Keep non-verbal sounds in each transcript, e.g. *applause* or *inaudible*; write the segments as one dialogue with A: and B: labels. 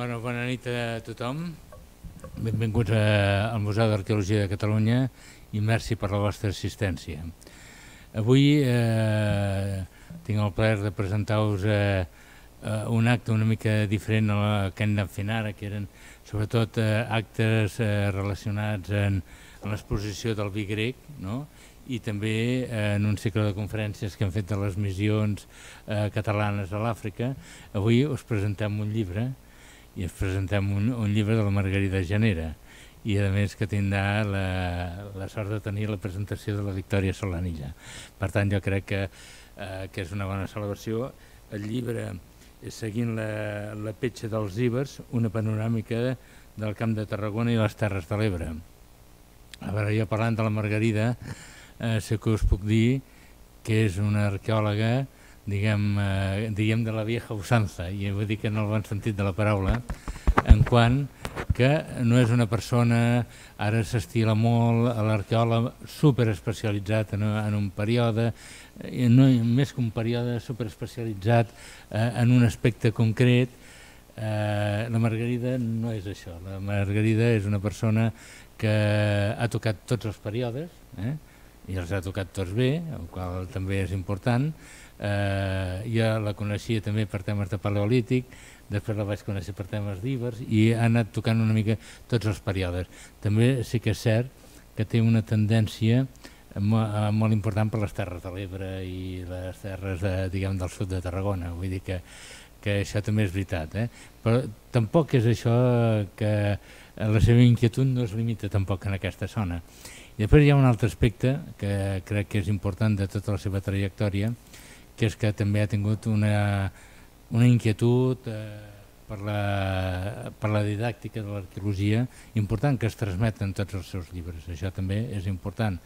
A: Bueno, bona nit a tothom. Benvinguts al Museu d'Arqueologia de Catalunya i merci per la vostra assistència. Avui eh, tinc el plaer de presentar-vos eh, eh, un acte una mica diferent a la que hem anat fent ara, que eren sobretot eh, actes eh, relacionats en, l'exposició del vi grec, no? i també eh, en un cicle de conferències que hem fet de les missions eh, catalanes a l'Àfrica. Avui us presentem un llibre, i ens presentem un, un llibre de la Margarida Genera, i a més que tindrà la, la sort de tenir la presentació de la Victòria Solanilla. Per tant, jo crec que, eh, que és una bona celebració. El llibre, seguint la, la petja dels Ibers, una panoràmica del Camp de Tarragona i les Terres de l'Ebre. A veure, jo parlant de la Margarida, eh, sé que us puc dir que és una arqueòloga diguem, eh, diguem de la vieja usanza, i vull dir que en el bon sentit de la paraula, en quant que no és una persona, ara s'estila molt a l'arqueòleg superespecialitzat en, en un període, eh, no, més que un període superespecialitzat eh, en un aspecte concret, eh, la Margarida no és això, la Margarida és una persona que ha tocat tots els períodes, eh, i els ha tocat tots bé, el qual també és important, eh, jo la coneixia també per temes de paleolític, després la vaig conèixer per temes d'Ibers i ha anat tocant una mica tots els períodes. També sí que és cert que té una tendència eh, molt important per les terres de l'Ebre i les terres de, diguem, del sud de Tarragona, vull dir que, que això també és veritat, eh? però tampoc és això que la seva inquietud no es limita tampoc en aquesta zona. I després hi ha un altre aspecte que crec que és important de tota la seva trajectòria, que és que també ha tingut una, una inquietud eh, per, la, per la didàctica de l'arqueologia important que es transmet en tots els seus llibres. Això també és important.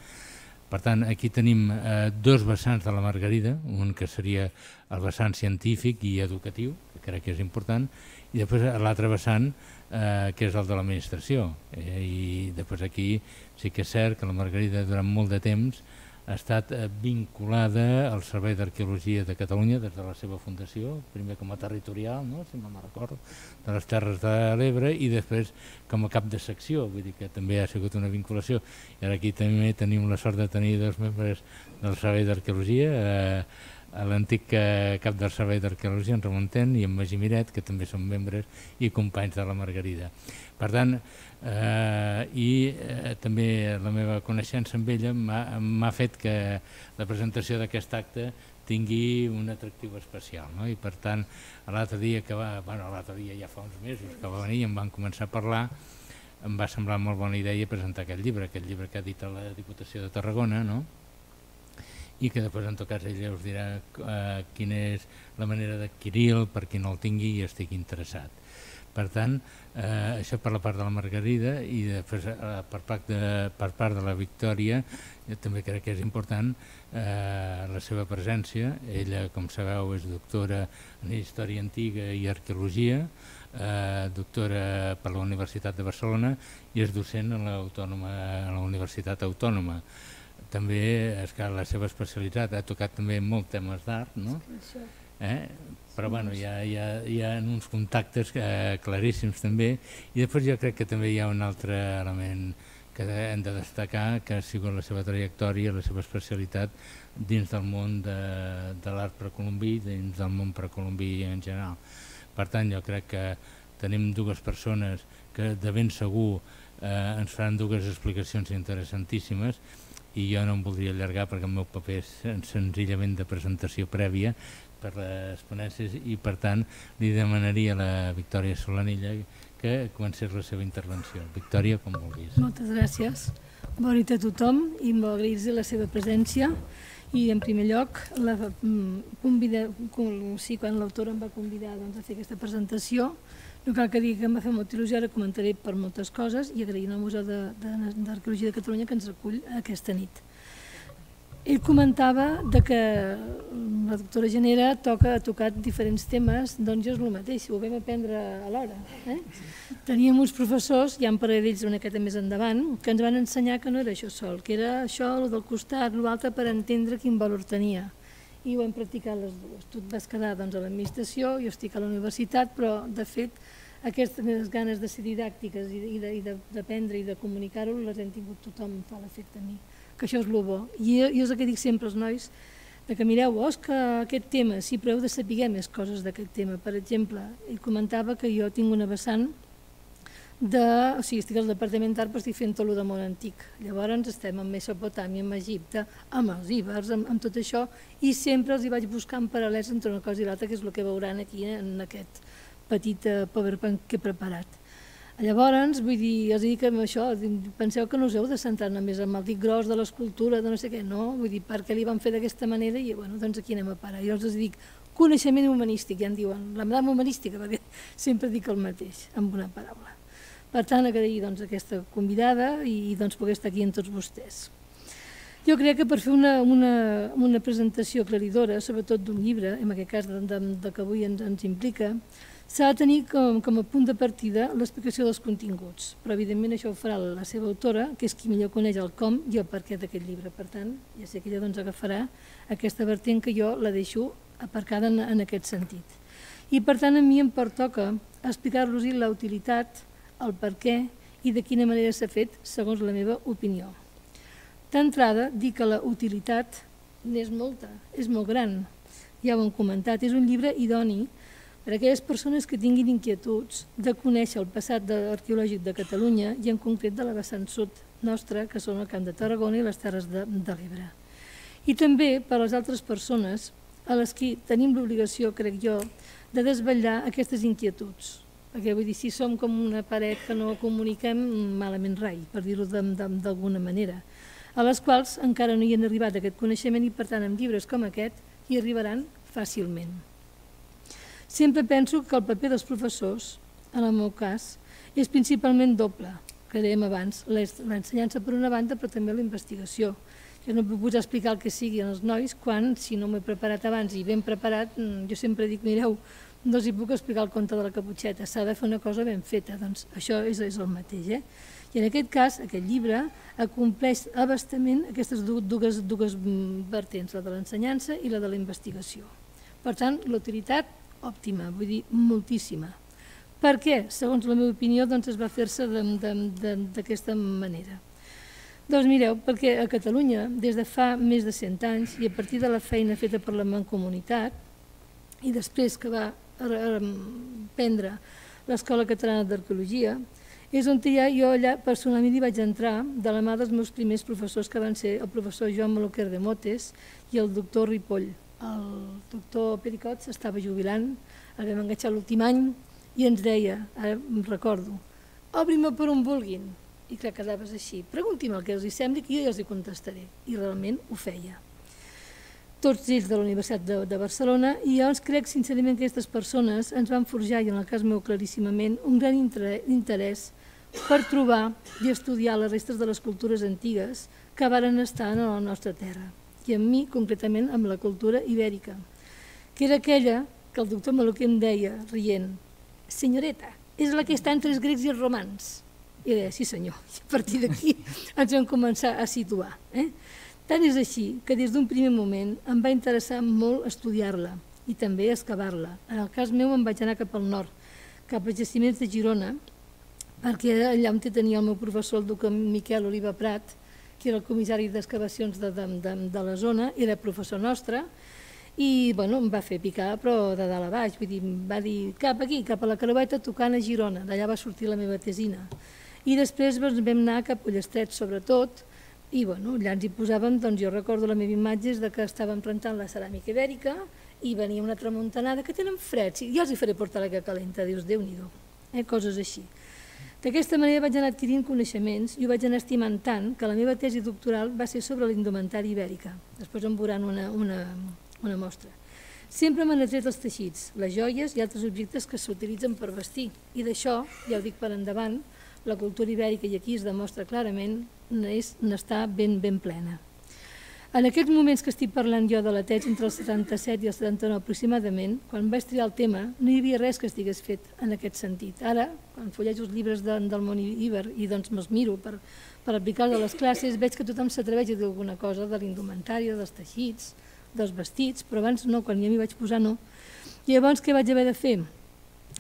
A: Per tant, aquí tenim eh, dos vessants de la Margarida, un que seria el vessant científic i educatiu, que crec que és important, i després l'altre vessant, eh, que és el de l'administració. Eh, I després aquí sí que és cert que la Margarida durant molt de temps ha estat eh, vinculada al Servei d'Arqueologia de Catalunya des de la seva fundació, primer com a territorial, no? si no me'n recordo, de les Terres de l'Ebre i després com a cap de secció, vull dir que també ha sigut una vinculació. I ara aquí també tenim la sort de tenir dos membres del Servei d'Arqueologia, eh, l'antic eh, cap del Servei d'Arqueologia, en Ramon Ten, i en Magí Miret, que també són membres i companys de la Margarida. Per tant, eh, i eh, també la meva coneixença amb ella m'ha fet que la presentació d'aquest acte tingui un atractiu especial. No? I per tant, l'altre dia que va, bueno, l'altre dia ja fa uns mesos que va venir i em van començar a parlar, em va semblar molt bona idea presentar aquest llibre, aquest llibre que ha dit a la Diputació de Tarragona, no? i que després en tot cas ella us dirà eh, quina és la manera d'adquirir-lo per qui no el tingui i estigui interessat. Per tant, eh, això per la part de la Margarida i després eh, per, part de, per part de la Victòria jo també crec que és important eh, la seva presència. Ella, com sabeu, és doctora en Història Antiga i Arqueologia, eh, doctora per la Universitat de Barcelona i és docent a Autònoma, a la Universitat Autònoma també és que la seva especialitat ha tocat també molt temes d'art, no? Eh? però bueno, hi ha, hi, ha, hi ha uns contactes eh, claríssims també i després jo crec que també hi ha un altre element que hem de destacar que ha sigut la seva trajectòria, la seva especialitat dins del món de, de l'art precolombí, dins del món precolombí en general. Per tant, jo crec que tenim dues persones que de ben segur eh, ens faran dues explicacions interessantíssimes i jo no em voldria allargar perquè el meu paper és senzillament de presentació prèvia per les ponències i per tant li demanaria a la Victòria Solanilla que comencés la seva intervenció. Victòria, com vulguis.
B: Moltes gràcies. Bona nit a tothom i m'agraïs la seva presència i en primer lloc la, mm, convida, sí, quan l'autora em va convidar doncs, a fer aquesta presentació no cal que digui que em va fer molta il·lusió, ara comentaré per moltes coses i agraïm al Museu d'Arqueologia de, de, de Catalunya que ens recull aquesta nit. Ell comentava de que la doctora Genera toca, ha tocat diferents temes, doncs jo és el mateix, ho vam aprendre alhora. Eh? Teníem uns professors, ja en parlaré d'ells una miqueta més endavant, que ens van ensenyar que no era això sol, que era això, el del costat, l'altre, per entendre quin valor tenia. I ho hem practicat les dues. Tu et vas quedar doncs, a l'administració, jo estic a la universitat, però de fet aquestes ganes de ser didàctiques i d'aprendre i de comunicar-ho les hem tingut tothom, fa l'efecte a mi, que això és el bo. I jo és el que dic sempre als nois, de que mireu, oh, que aquest tema, si preu de saber més coses d'aquest tema. Per exemple, ell comentava que jo tinc una vessant de, o sigui, estic al departament d'art però estic fent tot el de món antic. Llavors estem en Mesopotàmia, amb Egipte, amb els íbers, amb, amb tot això, i sempre els hi vaig buscar en paral·lels entre una cosa i l'altra, que és el que veuran aquí en aquest petit eh, PowerPoint que he preparat. Llavors, vull dir, els dic amb això, penseu que no us heu de centrar només en el dic gros de l'escultura, de no sé què, no, vull dir, perquè li van fer d'aquesta manera i, bueno, doncs aquí anem a parar. I els dic, coneixement humanístic, ja en diuen, la madama humanística, perquè *laughs* sempre dic el mateix, amb una paraula. Per tant, agrair doncs, aquesta convidada i doncs, poder estar aquí amb tots vostès. Jo crec que per fer una, una, una presentació aclaridora, sobretot d'un llibre, en aquest cas de, de, de que avui ens, ens implica, S'ha de tenir com, com a punt de partida l'explicació dels continguts, però evidentment això ho farà la seva autora, que és qui millor coneix el com i el perquè d'aquest llibre. Per tant, ja sé que ella doncs, agafarà aquesta vertent que jo la deixo aparcada en, en aquest sentit. I per tant a mi em pertoca explicar-los la utilitat, el per què i de quina manera s'ha fet segons la meva opinió. D'entrada, dir que la utilitat n'és molta, és molt gran, ja ho hem comentat, és un llibre idoni per a aquelles persones que tinguin inquietuds de conèixer el passat arqueològic de Catalunya i en concret de la vessant sud nostra, que són el Camp de Tarragona i les Terres de, de l'Ebre. I també per a les altres persones a les que tenim l'obligació, crec jo, de desvetllar aquestes inquietuds. Perquè vull dir, si som com una paret que no comuniquem, malament rai, per dir-ho d'alguna manera, a les quals encara no hi han arribat aquest coneixement i per tant amb llibres com aquest hi arribaran fàcilment. Sempre penso que el paper dels professors, en el meu cas, és principalment doble, que dèiem abans, l'ensenyança per una banda, però també la investigació. Jo no puc explicar el que sigui als nois quan, si no m'he preparat abans i ben preparat, mm, jo sempre dic, mireu, no els hi puc explicar el conte de la caputxeta, s'ha de fer una cosa ben feta, doncs això és, és el mateix. Eh? I en aquest cas, aquest llibre acompleix abastament aquestes dues, dues vertents, la de l'ensenyança i la de la investigació. Per tant, l'utilitat òptima, vull dir, moltíssima. Per què? Segons la meva opinió, doncs es va fer-se d'aquesta manera. Doncs mireu, perquè a Catalunya, des de fa més de 100 anys, i a partir de la feina feta per la Mancomunitat, i després que va prendre l'Escola Catalana d'Arqueologia, és on ja jo allà personalment hi vaig entrar de la mà dels meus primers professors que van ser el professor Joan Maloquer de Motes i el doctor Ripoll el doctor Pericot s'estava jubilant, el vam enganxar l'últim any i ens deia, ara em recordo, obri-me per on vulguin. I clar, quedaves així, pregunti'm el que els hi sembli que jo ja els hi contestaré. I realment ho feia. Tots ells de la Universitat de, de Barcelona i llavors crec sincerament que aquestes persones ens van forjar, i en el cas meu claríssimament, un gran interès per trobar i estudiar les restes de les cultures antigues que varen estar a la nostra terra i amb mi concretament amb la cultura ibèrica, que era aquella que el doctor Maluquí em deia, rient, senyoreta, és la que està entre els grecs i els romans. I deia, sí senyor, i a partir d'aquí *laughs* ens vam començar a situar. Eh? Tant és així que des d'un primer moment em va interessar molt estudiar-la i també excavar-la. En el cas meu em vaig anar cap al nord, cap als jaciments de Girona, perquè allà on tenia el meu professor, el doctor Miquel Oliva Prat, que era el comissari d'excavacions de, de, de, de la zona, era professor nostre, i bueno, em va fer picar, però de dalt a baix, vull dir, va dir cap aquí, cap a la Creueta, tocant a Girona, d'allà va sortir la meva tesina. I després doncs, vam anar cap a Ullestret, sobretot, i bueno, allà ens hi posàvem, doncs jo recordo la meva imatge és de que estàvem plantant la ceràmica ibèrica i venia una tramuntanada que tenen freds, i ja els hi faré portar l'aigua calenta, dius, Déu-n'hi-do, eh, coses així. D'aquesta manera vaig anar adquirint coneixements i ho vaig anar estimant tant que la meva tesi doctoral va ser sobre l'indumentari ibèrica. Després em veuran una, una, una mostra. Sempre m'han atret els teixits, les joies i altres objectes que s'utilitzen per vestir. I d'això, ja ho dic per endavant, la cultura ibèrica, i aquí es demostra clarament, n'està ben, ben plena. En aquests moments que estic parlant jo de la TED entre el 77 i el 79 aproximadament, quan vaig triar el tema, no hi havia res que estigués fet en aquest sentit. Ara, quan fullejo els llibres de, del món Iber i doncs me'ls miro per, per aplicar-los a les classes, veig que tothom s'atreveix a dir alguna cosa de l'indumentària, dels teixits, dels vestits, però abans no, quan ja m'hi vaig posar no. I llavors què vaig haver de fer?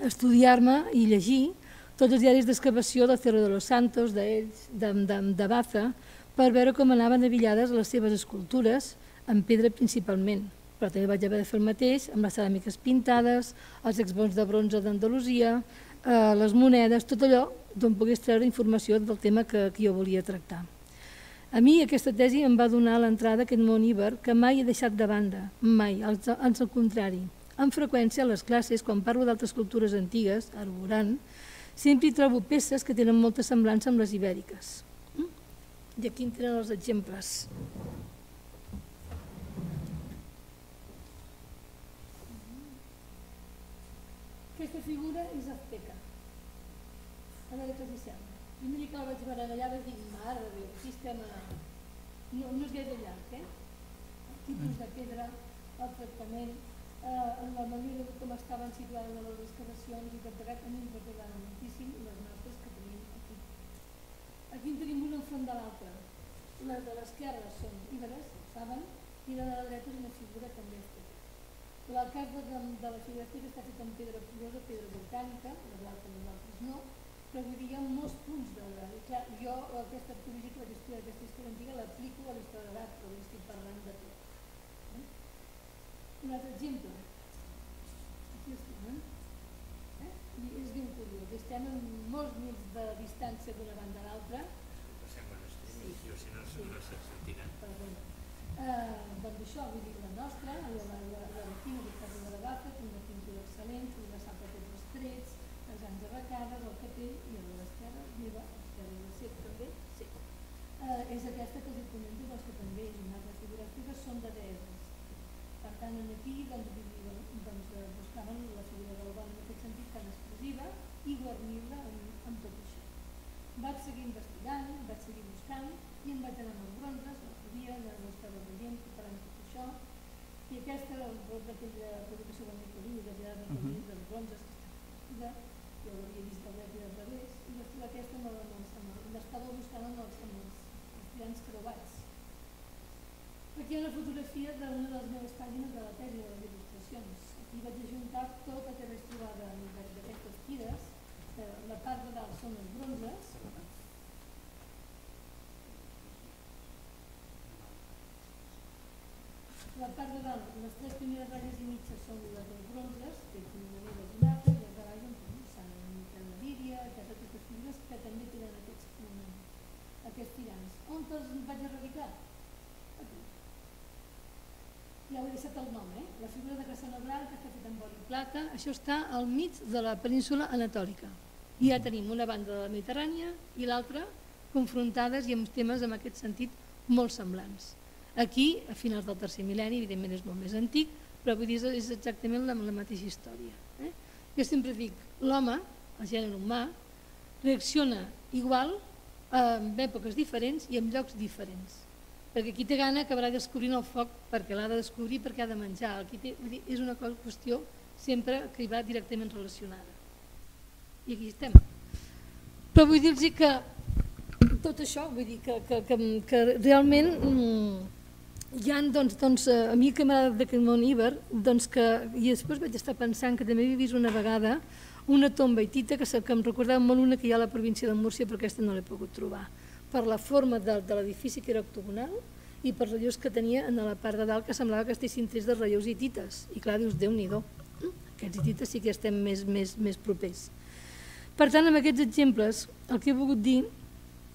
B: estudiar-me i llegir tots els diaris d'excavació del Cerro de los Santos, d'ells, de, de, de Baza, per veure com anaven avillades les seves escultures, en pedra principalment. Però també vaig haver de fer el mateix amb les ceràmiques pintades, els expons de bronze d'Andalusia, eh, les monedes, tot allò d'on pogués treure informació del tema que, que jo volia tractar. A mi aquesta tesi em va donar l'entrada a aquest món íber que mai he deixat de banda, mai, ans al contrari. Amb freqüència a les classes, quan parlo d'altres cultures antigues, arborant, sempre hi trobo peces que tenen molta semblança amb les ibèriques. I aquí en tenen els exemples. Aquesta figura és azteca. A veure què us sembla. Jo que la vaig allà vaig dir, mare de Déu, sistema... No, no és gaire llarg, eh? El tipus de pedra, el tractament, eh, la manera com estaven situades les excavacions i tot plegat, a mi em recordaven moltíssim les nostres que tenim aquí. Aquí en tenim una enfront de l'altra. Les de l'esquerra són íberes, saben, i la de la dreta és una figura també estètica. El cas de, de, la figura estètica està feta amb pedra porosa, pedra volcànica, les altres, les altres no, però hi ha molts punts de la... Clar, jo aquesta arqueologia que vaig estudiar, aquesta història antiga, l'aplico a la història de l'art, però estic parlant de tot. Eh? Un altre exemple. Aquí estem, eh? I és ben curiós. Estem en molts mils de distància d'una banda a l'altra.
A: Sentiran.
B: Eh, doncs això, vull dir, la nostra, la, la, la, la, Quina de de la Gafa, té una pintura excel·lent, una sapa de els trets, les grans arracades, el capell i a l'esquerra meva, l'esquerra del cep també, sí. Eh, és aquesta que us comento, doncs, que també és una altra figura que són de deeses. Per tant, aquí doncs, doncs, eh, buscaven la figura del bon en aquest sentit tan exclusiva i guarnir-la amb, amb tot això. Vaig seguir investigant, vaig seguir buscant i em vaig anar amb els bronzes, l'altre dia, ho estava veient, preparant tot això, i aquesta, el brot d'aquella publicació del Nicolí, de uh -huh. dels bronzes que està jo l'havia vist al dret i al revés, i després aquesta me l'estava buscant amb els, amb els, els tirants creuats. Aquí hi ha una fotografia d'una de les meves pàgines de la tesi de les il·lustracions. Aquí vaig ajuntar tot el que vaig trobar d'aquestes tires, la part de dalt són els bronzes, la part de dalt, les tres primeres ratlles i mitges són les dels bronzes, que és una manera altra, i les de baix Lídia, aquestes figures que també tenen aquests, mm, aquests tirants. On els vaig erradicar? Ja ho he deixat el nom, eh? La figura de Cassano Blanca està feta amb oli plata, això està al mig de la península anatòlica. I ja tenim una banda de la Mediterrània i l'altra confrontades i amb temes en aquest sentit molt semblants. Aquí, a finals del tercer mil·lenni, evidentment és molt més antic, però vull dir, és exactament la, la mateixa història. Eh? Jo sempre dic, l'home el gènere humà, reacciona igual en èpoques diferents i en llocs diferents. Perquè qui té gana acabarà descobrint el foc perquè l'ha de descobrir perquè ha de menjar. Qui té, vull dir, és una qüestió sempre que hi va directament relacionada. I aquí estem. Però vull dir-los que tot això, vull dir que, que, que, que realment mm, hi ha, doncs, doncs, a mi que m'agrada d'aquest món Iber, doncs que, i després vaig estar pensant que també he vist una vegada una tomba hitita que, que em recordava molt una que hi ha a la província de Múrcia però aquesta no l'he pogut trobar per la forma de, de l'edifici que era octogonal i per relleus que tenia en la part de dalt que semblava que estessin trets de relleus hitites i clar, dius, Déu-n'hi-do aquests hitites sí que estem més, més, més propers per tant, amb aquests exemples el que he volgut dir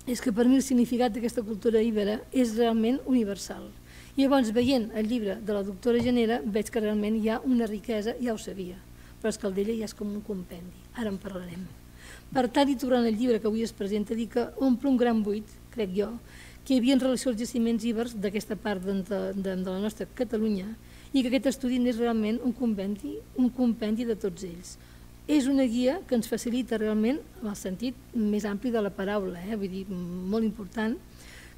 B: és que per mi el significat d'aquesta cultura íbera és realment universal i llavors veient el llibre de la doctora Genera veig que realment hi ha una riquesa, ja ho sabia però és que el d'ella ja és com un compendi, ara en parlarem. Per tant, i tornant al llibre que avui es presenta, dir que omple un gran buit, crec jo, que hi havia en relació als jaciments ibers d'aquesta part de, de, de, la nostra Catalunya i que aquest estudi és realment un compendi, un compendi de tots ells. És una guia que ens facilita realment, en el sentit més ampli de la paraula, eh? vull dir, molt important,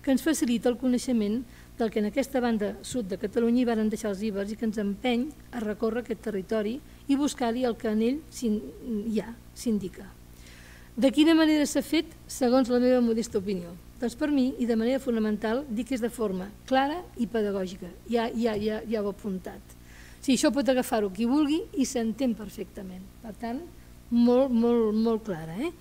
B: que ens facilita el coneixement del que en aquesta banda sud de Catalunya hi van deixar els ibers i que ens empeny a recórrer aquest territori i buscar-hi el que en ell hi ha, s'indica. De quina manera s'ha fet, segons la meva modesta opinió? Doncs per mi, i de manera fonamental, dic que és de forma clara i pedagògica. Ja, ja, ja, ja ho he apuntat. Sí, això pot agafar-ho qui vulgui i s'entén perfectament. Per tant, molt, molt, molt clara. Eh?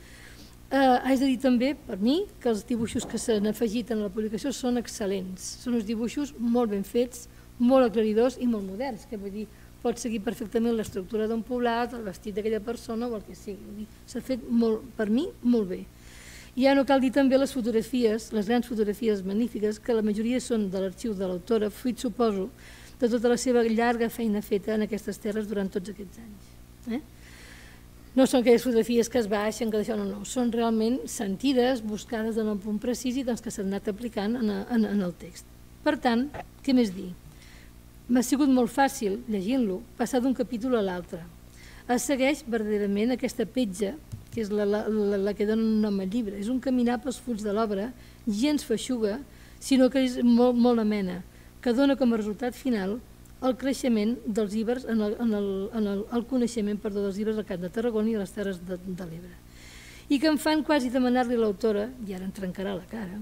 B: Eh, haig de dir també, per mi, que els dibuixos que s'han afegit en la publicació són excel·lents. Són uns dibuixos molt ben fets, molt aclaridors i molt moderns, que vull dir, pot seguir perfectament l'estructura d'un poblat, el vestit d'aquella persona o el que sigui. S'ha fet, molt, per mi, molt bé. I ja no cal dir també les fotografies, les grans fotografies magnífiques, que la majoria són de l'arxiu de l'autora, fruit, suposo, de tota la seva llarga feina feta en aquestes terres durant tots aquests anys. Eh? No són aquelles fotografies que es baixen, que d'això no, no, són realment sentides, buscades en un punt precís i doncs, que s'han anat aplicant en, en, en el text. Per tant, què més dir? M'ha sigut molt fàcil, llegint-lo, passar d'un capítol a l'altre. Es segueix verdaderament aquesta petja, que és la, la, la, la que dona un nom al llibre. És un caminar pels fulls de l'obra, gens feixuga, sinó que és molt, molt amena, que dona com a resultat final el creixement dels ibers en el, en el, en el, el coneixement perdó, dels ibers al Camp de Tarragona i a les Terres de, de l'Ebre. I que em fan quasi demanar-li a l'autora, i ara em trencarà la cara,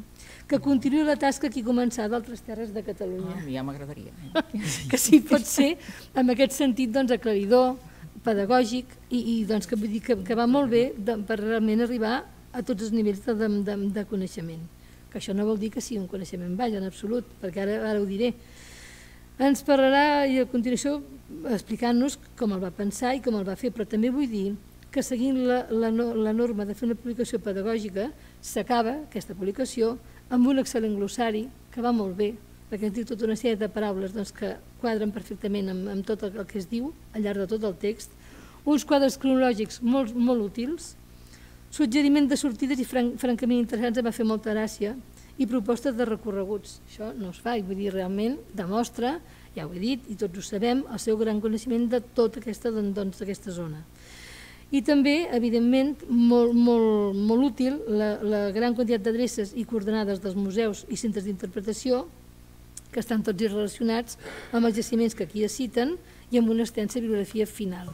B: que continuï la tasca que ha començat d'altres terres de Catalunya.
C: Ah, ja m'agradaria. Eh? *laughs*
B: que sí, pot ser, en aquest sentit, doncs, aclaridor, pedagògic, i, i doncs, que, vull dir que, que va molt bé de, per realment arribar a tots els nivells de, de, de, de coneixement. Que això no vol dir que sigui un coneixement baix, en absolut, perquè ara, ara ho diré. Ens parlarà i a continuació explicant-nos com el va pensar i com el va fer, però també vull dir que seguint la, la, la norma de fer una publicació pedagògica s'acaba aquesta publicació amb un excel·lent glossari que va molt bé, perquè ens diu tota una sèrie de paraules doncs, que quadren perfectament amb, amb tot el, el que es diu al llarg de tot el text, uns quadres cronològics molt, molt útils, suggeriment de sortides i fran, francament interessants em va fer molta gràcia i propostes de recorreguts. Això no es fa, i vull dir, realment demostra, ja ho he dit, i tots ho sabem, el seu gran coneixement de tota aquesta, doncs, aquesta zona. I també, evidentment, molt, molt, molt útil la, la gran quantitat d'adreces i coordenades dels museus i centres d'interpretació que estan tots relacionats amb els jaciments que aquí es citen i amb una extensa bibliografia final.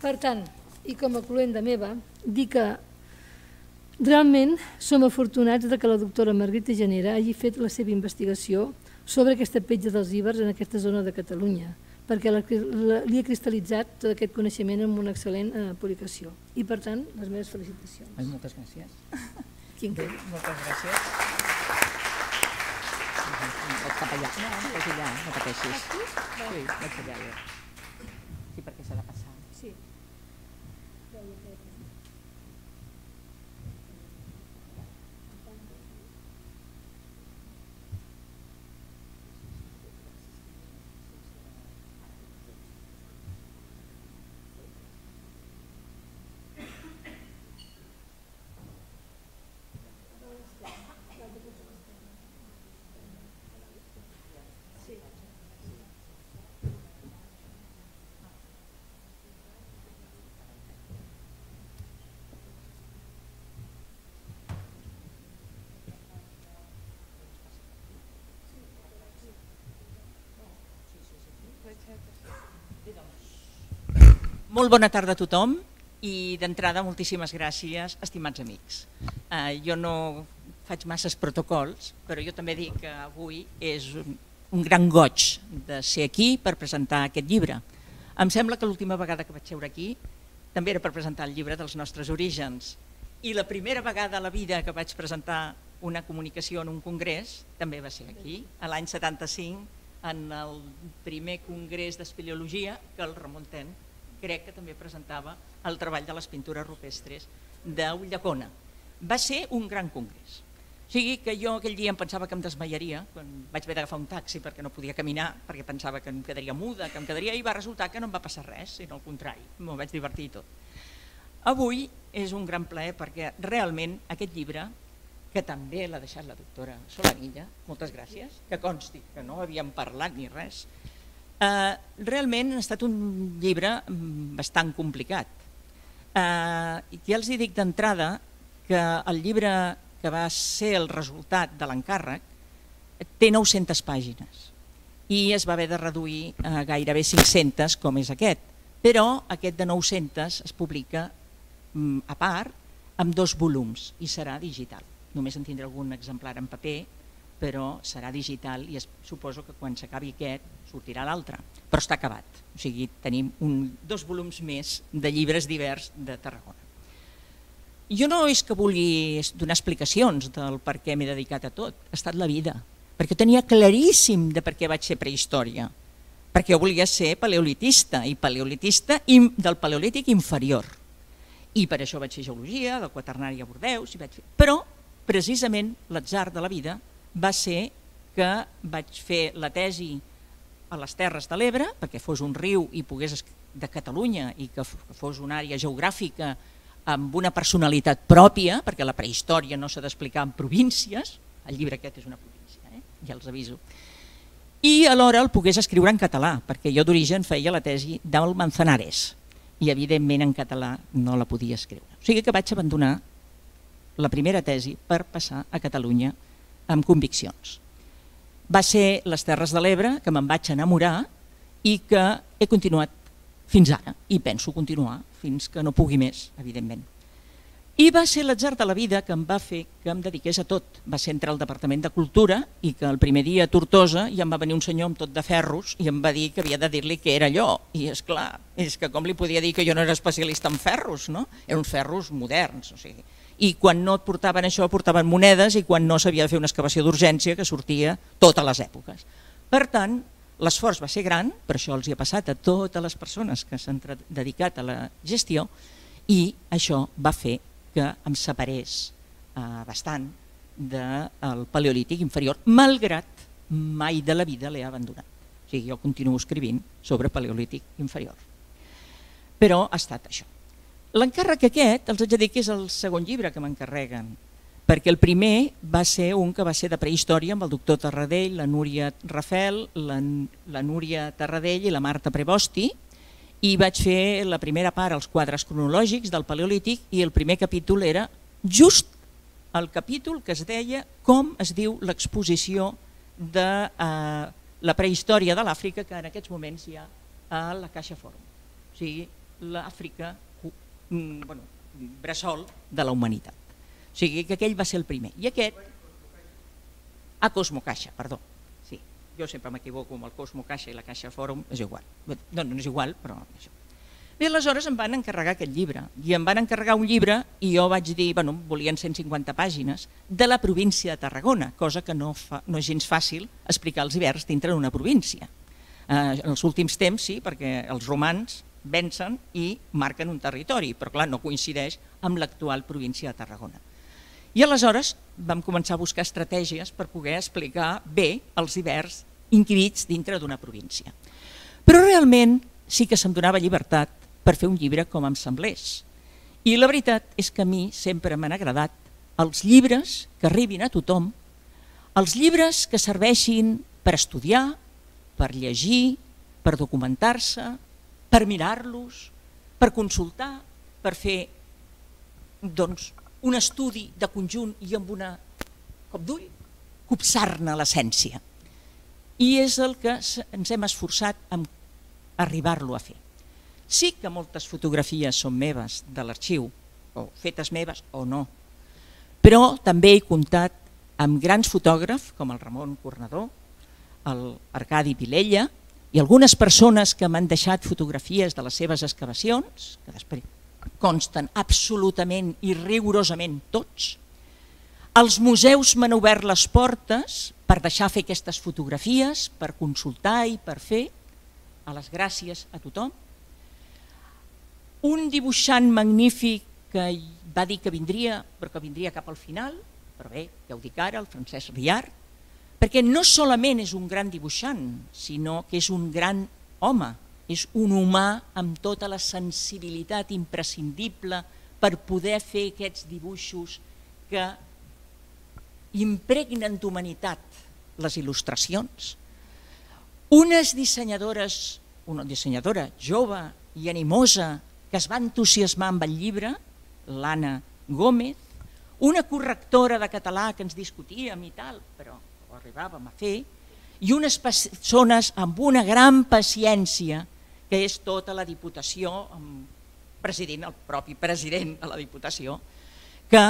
B: Per tant, i com a cluenda meva, dir que realment som afortunats de que la doctora Margarita Genera hagi fet la seva investigació sobre aquesta petja dels íbers en aquesta zona de Catalunya, perquè la, la, li ha cristal·litzat tot aquest coneixement amb una excel·lent eh, publicació. I per tant, les meves felicitacions.
C: Ai, moltes gràcies. *laughs*
B: Quin
C: Bé, moltes gràcies. Vaig cap allà. No, no vaig allà, no pateixis. Sí, vaig allà. Jo. Sí, perquè s'ha de passar.
B: Sí.
C: Molt bona tarda a tothom i d'entrada moltíssimes gràcies, estimats amics. Uh, jo no faig masses protocols, però jo també dic que avui és un, un gran goig de ser aquí per presentar aquest llibre. Em sembla que l'última vegada que vaig seure aquí també era per presentar el llibre dels nostres orígens i la primera vegada a la vida que vaig presentar una comunicació en un congrés també va ser aquí, a l'any 75, en el primer congrés d'espeleologia que el remuntem crec que també presentava el treball de les pintures rupestres d'Ullacona. Va ser un gran congrés. O sigui que jo aquell dia em pensava que em desmaiaria, quan vaig haver d'agafar un taxi perquè no podia caminar, perquè pensava que em quedaria muda, que em quedaria, i va resultar que no em va passar res, sinó al contrari, m'ho vaig divertir tot. Avui és un gran plaer perquè realment aquest llibre, que també l'ha deixat la doctora Solanilla, moltes gràcies, que consti que no havíem parlat ni res, Eh, realment ha estat un llibre mm, bastant complicat. Eh, ja els dic d'entrada que el llibre que va ser el resultat de l'encàrrec té 900 pàgines i es va haver de reduir a gairebé 500 com és aquest, però aquest de 900 es publica mm, a part amb dos volums i serà digital. Només en tindrà algun exemplar en paper però serà digital i es, suposo que quan s'acabi aquest sortirà l'altre, però està acabat. O sigui, tenim un, dos volums més de llibres divers de Tarragona. Jo no és que vulgui donar explicacions del per què m'he dedicat a tot, ha estat la vida, perquè tenia claríssim de per què vaig ser prehistòria, perquè jo volia ser paleolitista i paleolitista del paleolític inferior. I per això vaig fer geologia, del quaternari a Bordeus, i vaig fer... però precisament l'atzar de la vida va ser que vaig fer la tesi a les Terres de l'Ebre, perquè fos un riu i pogués de Catalunya i que fos una àrea geogràfica amb una personalitat pròpia, perquè la prehistòria no s'ha d'explicar en províncies, el llibre aquest és una província, eh? ja els aviso, i alhora el pogués escriure en català, perquè jo d'origen feia la tesi del Manzanares, i evidentment en català no la podia escriure. O sigui que vaig abandonar la primera tesi per passar a Catalunya amb conviccions. Va ser les Terres de l'Ebre que me'n vaig enamorar i que he continuat fins ara i penso continuar fins que no pugui més, evidentment. I va ser l'atzar de la vida que em va fer que em dediqués a tot. Va ser entrar al Departament de Cultura i que el primer dia a Tortosa ja em va venir un senyor amb tot de ferros i em va dir que havia de dir-li què era allò. I és clar, és que com li podia dir que jo no era especialista en ferros, no? Eren uns ferros moderns, o sigui, i quan no et portaven això portaven monedes i quan no s'havia de fer una excavació d'urgència que sortia totes les èpoques. Per tant, l'esforç va ser gran, per això els hi ha passat a totes les persones que s'han dedicat a la gestió i això va fer que em separés eh, bastant del paleolític inferior, malgrat mai de la vida l'he abandonat. O sigui, jo continuo escrivint sobre paleolític inferior. Però ha estat això. L'encàrrec aquest, els haig de dir que és el segon llibre que m'encarreguen, perquè el primer va ser un que va ser de prehistòria amb el doctor Tarradell, la Núria Rafel, la, la Núria Tarradell i la Marta Prebosti, i vaig fer la primera part, els quadres cronològics del Paleolític, i el primer capítol era just el capítol que es deia com es diu l'exposició de eh, la prehistòria de l'Àfrica que en aquests moments hi ha a la Caixa Fòrum. O sigui, l'Àfrica bueno, bressol de la humanitat. O sigui que aquell va ser el primer. I aquest, a ah, Cosmo Caixa, perdó. Sí, jo sempre m'equivoco amb el Cosmo Caixa i la Caixa Fòrum, és igual. No, no és igual, però això. Bé, aleshores em van encarregar aquest llibre i em van encarregar un llibre i jo vaig dir, bueno, volien 150 pàgines de la província de Tarragona, cosa que no, fa, no és gens fàcil explicar els hiverns dintre d'una província. Eh, en els últims temps sí, perquè els romans vencen i marquen un territori, però clar, no coincideix amb l'actual província de Tarragona. I aleshores vam començar a buscar estratègies per poder explicar bé els hiverns inquirits dintre d'una província. Però realment sí que se'm donava llibertat per fer un llibre com em semblés. I la veritat és que a mi sempre m'han agradat els llibres que arribin a tothom, els llibres que serveixin per estudiar, per llegir, per documentar-se, per mirar-los, per consultar, per fer doncs, un estudi de conjunt i amb una cop d'ull copsar-ne l'essència. I és el que ens hem esforçat en arribar-lo a fer. Sí que moltes fotografies són meves de l'arxiu, o fetes meves o no, però també he comptat amb grans fotògrafs com el Ramon Cornador, l'Arcadi Pilella, i algunes persones que m'han deixat fotografies de les seves excavacions, que després consten absolutament i rigorosament tots, els museus m'han obert les portes per deixar fer aquestes fotografies, per consultar i per fer, a les gràcies a tothom. Un dibuixant magnífic que va dir que vindria, però que vindria cap al final, però bé, ja ho dic ara, el Francesc Riart, perquè no solament és un gran dibuixant, sinó que és un gran home, és un humà amb tota la sensibilitat imprescindible per poder fer aquests dibuixos que impregnen d'humanitat les il·lustracions. Unes dissenyadores, una dissenyadora jove i animosa que es va entusiasmar amb el llibre, l'Anna Gómez, una correctora de català que ens discutíem i tal, però arribàvem a fer, i unes persones amb una gran paciència, que és tota la Diputació, amb president, el propi president de la Diputació, que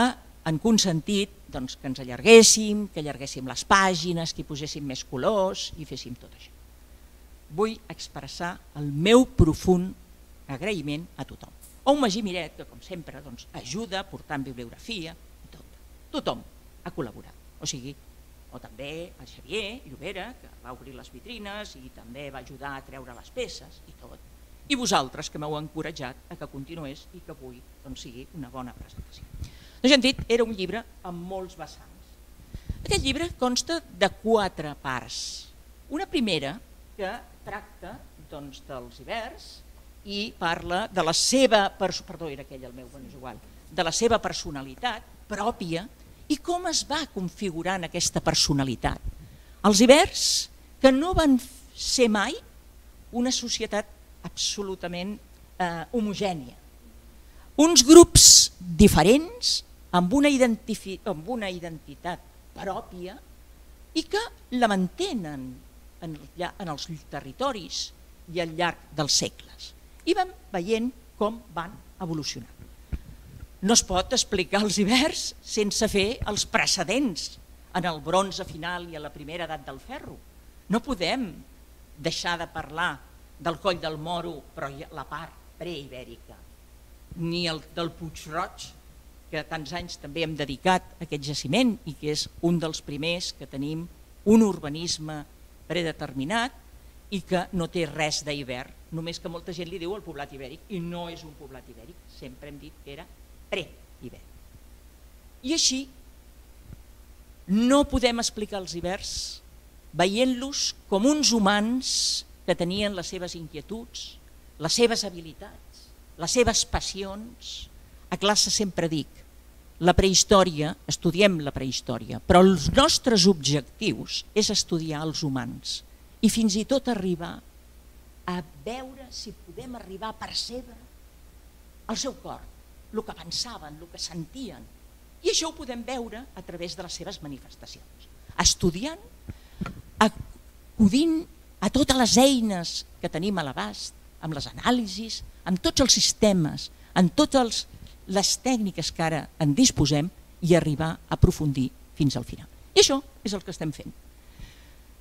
C: han consentit doncs, que ens allarguéssim, que allarguéssim les pàgines, que hi poséssim més colors i féssim tot això. Vull expressar el meu profund agraïment a tothom. O un Magí Miret, que com sempre doncs, ajuda portant bibliografia i tot. Tothom ha col·laborat. O sigui, o també el Xavier Llobera, que va obrir les vitrines i també va ajudar a treure les peces i tot. I vosaltres, que m'heu encoratjat a que continués i que avui doncs, sigui una bona presentació. Doncs hem dit, era un llibre amb molts vessants. Aquest llibre consta de quatre parts. Una primera que tracta doncs, dels hiverns i parla de la seva, perdó, era aquell el meu, bueno, és igual, de la seva personalitat pròpia i com es va configurant aquesta personalitat. Els hiverns que no van ser mai una societat absolutament eh, homogènia. Uns grups diferents, amb una, amb una identitat pròpia i que la mantenen en, en els territoris i al llarg dels segles. I vam veient com van evolucionar. No es pot explicar els hiverns sense fer els precedents en el bronze final i a la primera edat del ferro. No podem deixar de parlar del coll del Moro, però la part preibèrica, ni el del Puig Roig, que tants anys també hem dedicat a aquest jaciment i que és un dels primers que tenim un urbanisme predeterminat i que no té res d'hivern, només que molta gent li diu el poblat ibèric i no és un poblat ibèric, sempre hem dit que era pre-hivern. I així no podem explicar els hiverns veient-los com uns humans que tenien les seves inquietuds, les seves habilitats, les seves passions. A classe sempre dic, la prehistòria, estudiem la prehistòria, però els nostres objectius és estudiar els humans i fins i tot arribar a veure si podem arribar a percebre el seu cor, el que pensaven, el que sentien. I això ho podem veure a través de les seves manifestacions. Estudiant, acudint a totes les eines que tenim a l'abast, amb les anàlisis, amb tots els sistemes, amb totes les tècniques que ara en disposem i arribar a aprofundir fins al final. I això és el que estem fent.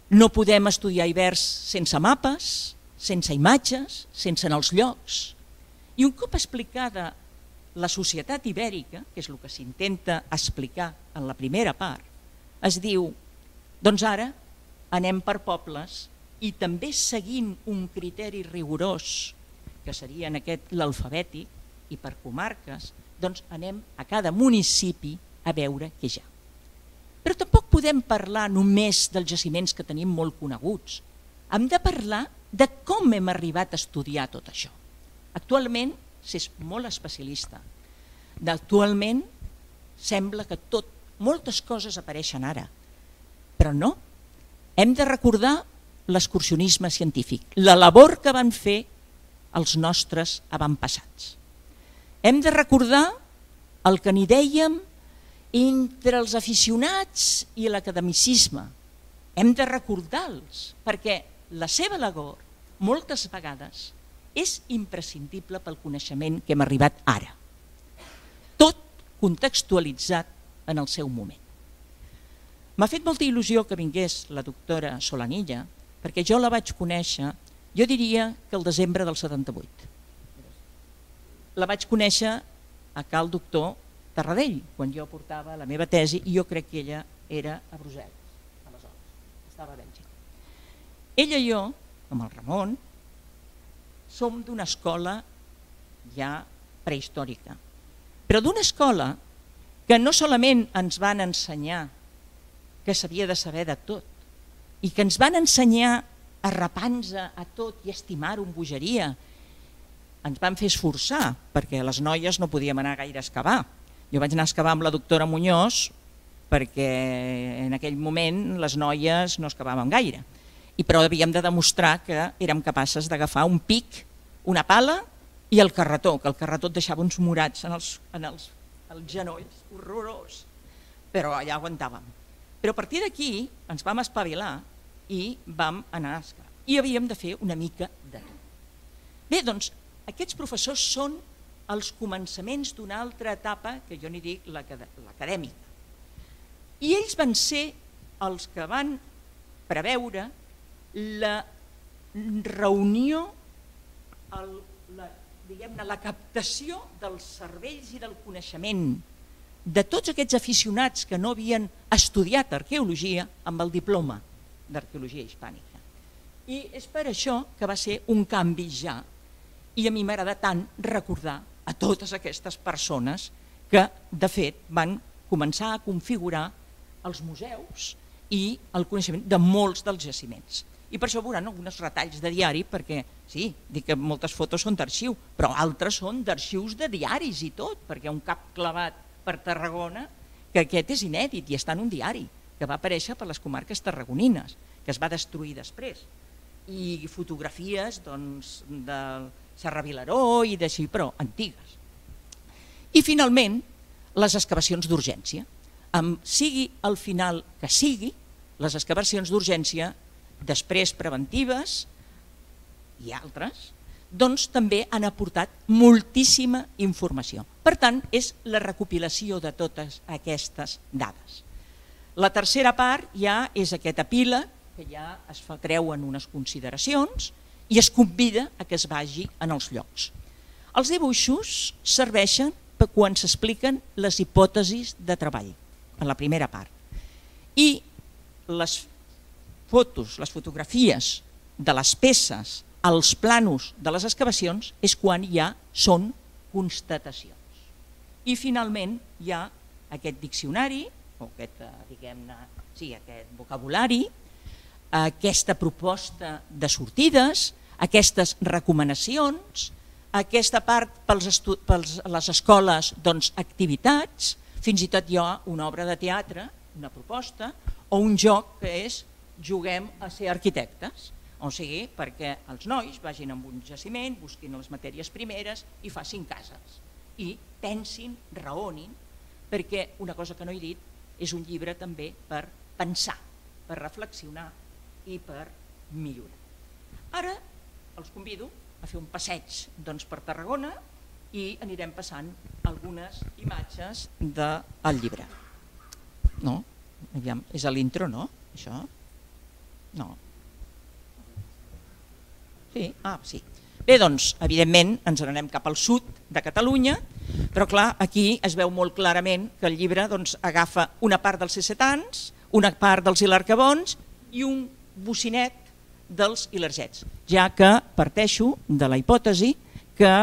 C: No podem estudiar hiverns sense mapes, sense imatges, sense en els llocs. I un cop explicada la societat ibèrica, que és el que s'intenta explicar en la primera part, es diu, doncs ara anem per pobles i també seguint un criteri rigorós, que seria en aquest l'alfabètic i per comarques, doncs anem a cada municipi a veure què hi ha. Però tampoc podem parlar només dels jaciments que tenim molt coneguts. Hem de parlar de com hem arribat a estudiar tot això. Actualment s'és molt especialista. Actualment sembla que tot, moltes coses apareixen ara, però no. Hem de recordar l'excursionisme científic, la labor que van fer els nostres avantpassats. Hem de recordar el que n'hi dèiem entre els aficionats i l'academicisme. Hem de recordar-los, perquè la seva labor moltes vegades és imprescindible pel coneixement que hem arribat ara. Tot contextualitzat en el seu moment. M'ha fet molta il·lusió que vingués la doctora Solanilla, perquè jo la vaig conèixer, jo diria que el desembre del 78. La vaig conèixer a cal doctor Tarradell, quan jo portava la meva tesi, i jo crec que ella era a Brussel·les, aleshores, estava a Bèlgica. Ella i jo, amb el Ramon, som d'una escola ja prehistòrica, però d'una escola que no solament ens van ensenyar que s'havia de saber de tot, i que ens van ensenyar a repans a tot i estimar-ho amb bogeria, ens van fer esforçar, perquè les noies no podíem anar gaire a excavar. Jo vaig anar a excavar amb la doctora Muñoz perquè en aquell moment les noies no excavaven gaire i però havíem de demostrar que érem capaces d'agafar un pic, una pala i el carretó, que el carretó et deixava uns morats en els, en els, els genolls, horrorós, però allà aguantàvem. Però a partir d'aquí ens vam espavilar i vam anar a escalar. I havíem de fer una mica de tot. Bé, doncs, aquests professors són els començaments d'una altra etapa que jo n'hi dic l'acadèmica. I ells van ser els que van preveure la reunió, el, la, diguem-ne, la captació dels cervells i del coneixement de tots aquests aficionats que no havien estudiat arqueologia amb el diploma d'arqueologia hispànica. I és per això que va ser un canvi ja. I a mi m'agrada tant recordar a totes aquestes persones que, de fet, van començar a configurar els museus i el coneixement de molts dels jaciments. I per això veuran alguns retalls de diari, perquè sí, dic que moltes fotos són d'arxiu, però altres són d'arxius de diaris i tot, perquè un cap clavat per Tarragona, que aquest és inèdit i està en un diari, que va aparèixer per les comarques tarragonines, que es va destruir després i fotografies doncs, del Serra Vilaró i d'així, però antigues. I finalment, les excavacions d'urgència. Sigui el final que sigui, les excavacions d'urgència, després preventives i altres, doncs també han aportat moltíssima informació. Per tant, és la recopilació de totes aquestes dades. La tercera part ja és aquest epíleg que ja es fa, treuen unes consideracions i es convida a que es vagi en els llocs. Els dibuixos serveixen per quan s'expliquen les hipòtesis de treball, en la primera part. I les fotos, les fotografies de les peces, els planos de les excavacions, és quan ja són constatacions. I finalment hi ha aquest diccionari, o aquest, eh, diguem-ne, sí, aquest vocabulari, aquesta proposta de sortides, aquestes recomanacions, aquesta part pels, pels les escoles doncs, activitats, fins i tot hi ha una obra de teatre, una proposta, o un joc que és juguem a ser arquitectes, o sigui, perquè els nois vagin amb un jaciment, busquin les matèries primeres i facin cases. I pensin, raonin, perquè una cosa que no he dit és un llibre també per pensar, per reflexionar, i per millorar. Ara els convido a fer un passeig doncs, per Tarragona i anirem passant algunes imatges del llibre. No? Aviam, és a l'intro, no? Això? No. Sí? Ah, sí. Bé, doncs, evidentment, ens n'anem cap al sud de Catalunya, però clar, aquí es veu molt clarament que el llibre doncs, agafa una part dels cecetans, una part dels hilarcabons i un bocinet dels ilergets, ja que parteixo de la hipòtesi que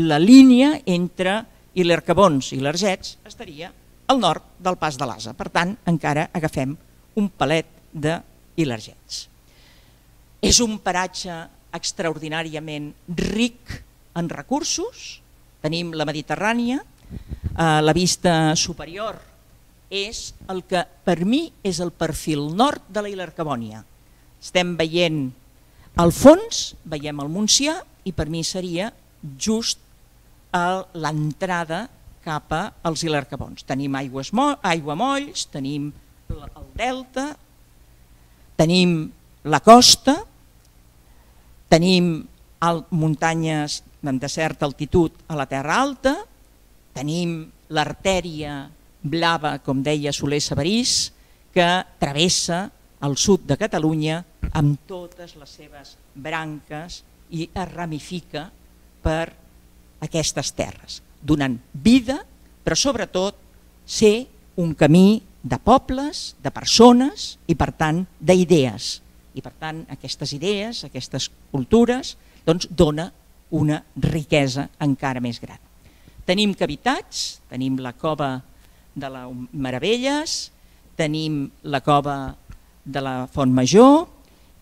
C: la línia entre Ilercabons i Ilergets estaria al nord del pas de l'Asa. Per tant, encara agafem un palet d'Ilergets. És un paratge extraordinàriament ric en recursos. Tenim la Mediterrània, eh, la vista superior és el que per mi és el perfil nord de la Ilercabònia estem veient al fons, veiem el Montsià i per mi seria just l'entrada cap als Ilercabons. Tenim aigua molls, tenim el delta, tenim la costa, tenim muntanyes de certa altitud a la Terra Alta, tenim l'artèria blava, com deia Soler Sabarís, que travessa al sud de Catalunya amb totes les seves branques i es ramifica per aquestes terres, donant vida, però sobretot ser un camí de pobles, de persones i per tant d'idees. I per tant aquestes idees, aquestes cultures, doncs dona una riquesa encara més gran. Tenim cavitats, tenim la cova de les Meravelles, tenim la cova de la Font Major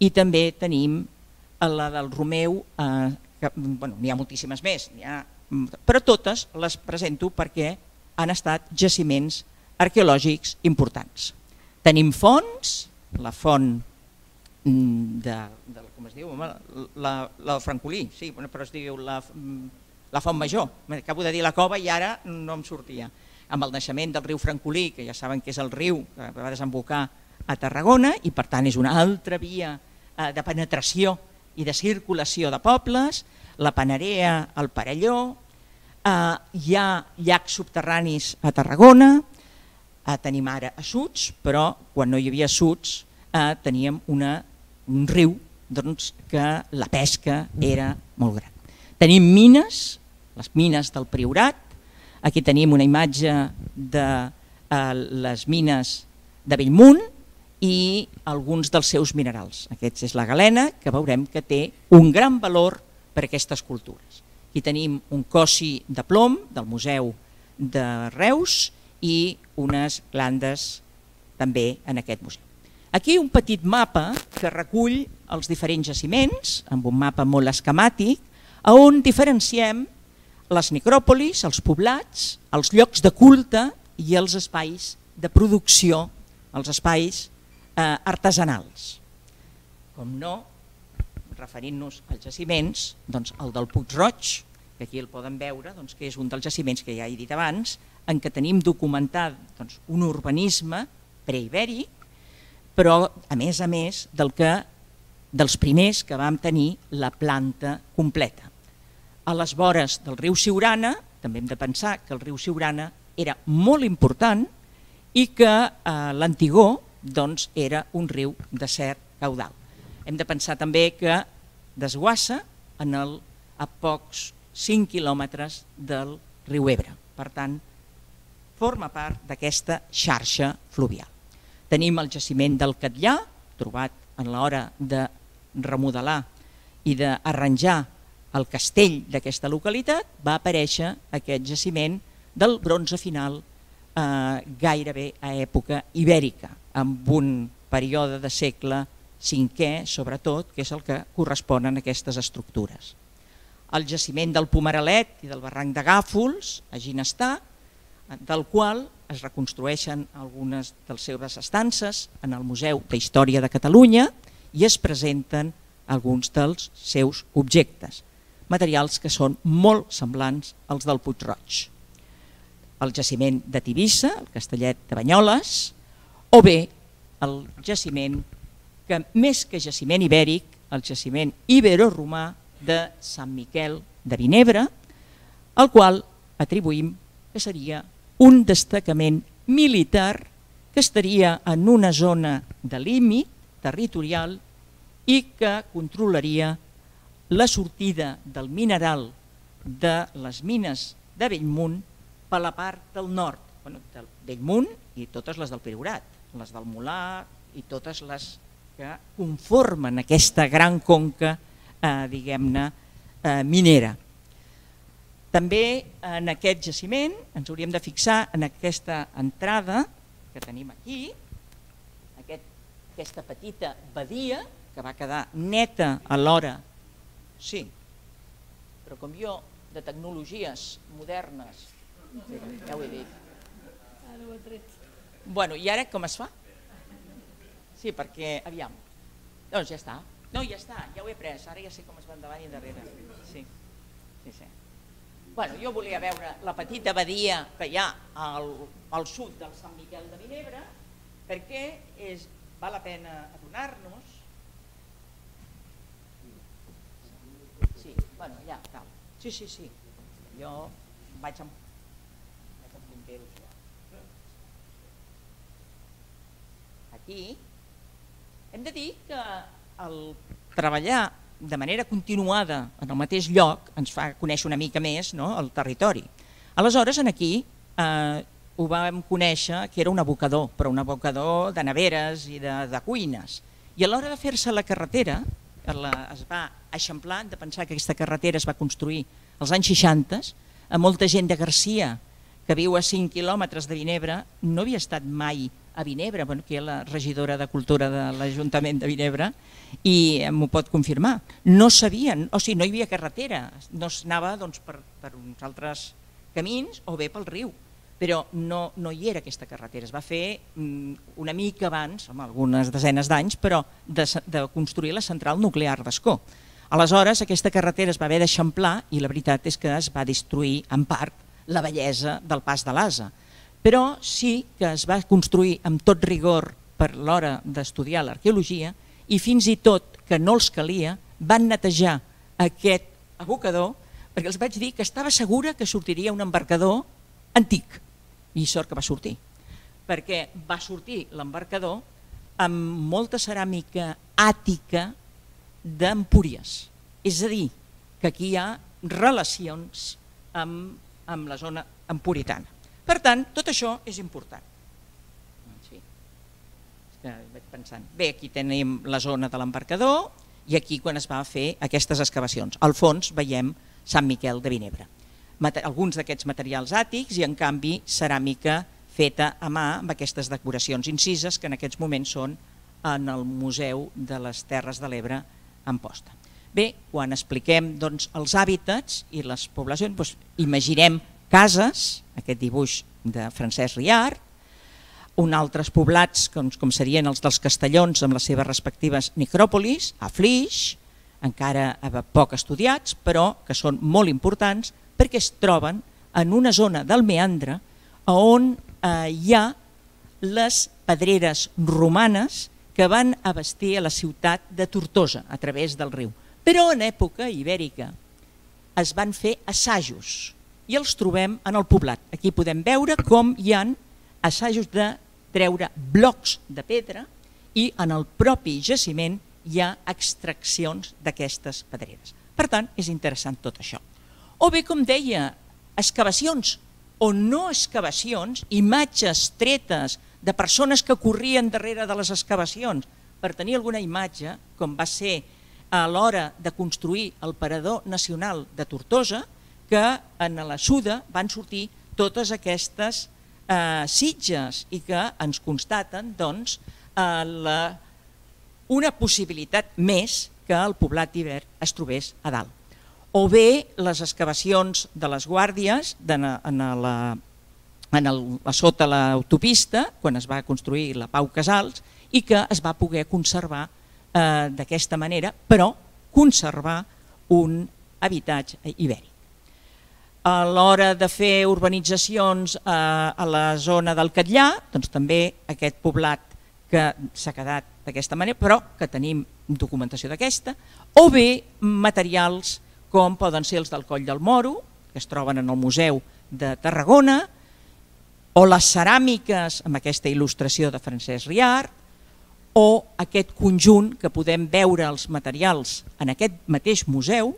C: i també tenim la del Romeu, eh, que bueno, n'hi ha moltíssimes més, ha, però totes les presento perquè han estat jaciments arqueològics importants. Tenim fonts, la font mm, de, de com es diu, la, la, la Francolí, sí, però es diu la, la Font Major, acabo de dir la cova i ara no em sortia, amb el naixement del riu Francolí, que ja saben que és el riu que va desembocar a Tarragona i per tant és una altra via eh, de penetració i de circulació de pobles, la Panarea al Parelló, Eh, hi ha llacs subterranis a Tarragona, eh, tenim ara assuts, però quan no hi havia assuts eh, teníem una, un riu doncs, que la pesca era molt gran. Tenim mines, les mines del Priorat, aquí tenim una imatge de eh, les mines de Bellmunt i alguns dels seus minerals. Aquests és la galena, que veurem que té un gran valor per a aquestes cultures. Aquí tenim un cossi de plom del Museu de Reus i unes glandes també en aquest museu. Aquí un petit mapa que recull els diferents jaciments, amb un mapa molt esquemàtic, on diferenciem les necròpolis, els poblats, els llocs de culte i els espais de producció, els espais eh, artesanals. Com no, referint-nos als jaciments, doncs el del Puig Roig, que aquí el poden veure, doncs, que és un dels jaciments que ja he dit abans, en què tenim documentat doncs, un urbanisme preibèric, però a més a més del que, dels primers que vam tenir la planta completa. A les vores del riu Siurana, també hem de pensar que el riu Siurana era molt important i que eh, l'Antigó doncs, era un riu de cert caudal. Hem de pensar també que desguassa en el, a pocs 5 quilòmetres del riu Ebre. Per tant, forma part d'aquesta xarxa fluvial. Tenim el jaciment del Catllà, trobat en l'hora de remodelar i d'arranjar el castell d'aquesta localitat, va aparèixer aquest jaciment del bronze final eh, gairebé a època ibèrica, amb un període de segle cinquè, sobretot, que és el que corresponen a aquestes estructures. El jaciment del Pomeralet i del barranc de Gàfols, a Ginestar, del qual es reconstrueixen algunes de les seves estances en el Museu d'Història de Catalunya i es presenten alguns dels seus objectes, materials que són molt semblants als del Puig Roig. El jaciment de Tivissa, el castellet de Banyoles, o bé el jaciment que més que jaciment ibèric, el jaciment ibero-romà de Sant Miquel de Vinebre, al qual atribuïm que seria un destacament militar que estaria en una zona de límit territorial i que controlaria la sortida del mineral de les mines de Bellmunt per la part del nord, bueno, del Bellmunt i totes les del Priorat, les del Molar i totes les que conformen aquesta gran conca eh, diguem-ne eh, minera. També en aquest jaciment ens hauríem de fixar en aquesta entrada que tenim aquí, aquest, aquesta petita badia que va quedar neta a l'hora, sí, però com jo de tecnologies modernes, ja ho he dit. Bueno, i ara com es fa? Sí, perquè, aviam, doncs ja està. No, ja està, ja ho he pres, ara ja sé com es va endavant i endarrere. Sí, sí, sí. Bueno, jo volia veure la petita badia que hi ha al, al sud del Sant Miquel de Vinebre perquè és, val la pena adonar-nos Sí, bueno, ja, tal. Sí, sí, sí. Jo vaig amb. Aquí hem de dir que el treballar de manera continuada en el mateix lloc ens fa conèixer una mica més no, el territori. Aleshores, en aquí eh, ho vam conèixer que era un abocador, però un abocador de neveres i de, de cuines. I a l'hora de fer-se la carretera, la, es va eixamplar de pensar que aquesta carretera es va construir als anys 60, a molta gent de Garcia, que viu a 5 quilòmetres de Vinebre, no havia estat mai a Vinebre, bueno, que és la regidora de Cultura de l'Ajuntament de Vinebre, i m'ho pot confirmar. No sabien, o sigui, no hi havia carretera, no s'anava doncs, per, per uns altres camins o bé pel riu, però no, no hi era aquesta carretera. Es va fer mm, una mica abans, amb algunes desenes d'anys, però de, de construir la central nuclear d'Escó. Aleshores, aquesta carretera es va haver d'eixamplar i la veritat és que es va destruir en part la bellesa del pas de l'Asa però sí que es va construir amb tot rigor per l'hora d'estudiar l'arqueologia i fins i tot que no els calia van netejar aquest abocador perquè els vaig dir que estava segura que sortiria un embarcador antic, i sort que va sortir, perquè va sortir l'embarcador amb molta ceràmica àtica d'Empúries. És a dir, que aquí hi ha relacions amb, amb la zona empuritana. Per tant, tot això és important. Sí. Pensant. Bé, aquí tenim la zona de l'embarcador i aquí quan es va fer aquestes excavacions. Al fons veiem Sant Miquel de Vinebre. Alguns d'aquests materials àtics i en canvi ceràmica feta a mà amb aquestes decoracions incises que en aquests moments són en el Museu de les Terres de l'Ebre en posta. Bé, quan expliquem doncs, els hàbitats i les poblacions, doncs, imaginem cases, aquest dibuix de Francesc Riart, un altres poblats com, com serien els dels castellons amb les seves respectives necròpolis, a Flix, encara poc estudiats, però que són molt importants perquè es troben en una zona del meandre on eh, hi ha les pedreres romanes que van abastir a la ciutat de Tortosa a través del riu. Però en època ibèrica es van fer assajos i els trobem en el poblat. Aquí podem veure com hi han assajos de treure blocs de pedra i en el propi jaciment hi ha extraccions d'aquestes pedreres. Per tant, és interessant tot això. O bé, com deia, excavacions o no excavacions, imatges tretes de persones que corrien darrere de les excavacions per tenir alguna imatge, com va ser a l'hora de construir el Parador Nacional de Tortosa, que en la Suda van sortir totes aquestes eh, sitges i que ens constaten doncs, eh, la, una possibilitat més que el poblat d'hivern es trobés a dalt. O bé les excavacions de les guàrdies de, en la, en el, a sota l'autopista, quan es va construir la Pau Casals, i que es va poder conservar eh, d'aquesta manera, però conservar un habitatge ibèric. A l'hora de fer urbanitzacions eh, a la zona del Catllà, doncs també aquest poblat que s'ha quedat d'aquesta manera, però que tenim documentació d'aquesta, o bé materials com poden ser els del Coll del Moro, que es troben en el Museu de Tarragona, o les ceràmiques amb aquesta il·lustració de Francesc Riart, o aquest conjunt que podem veure els materials en aquest mateix museu,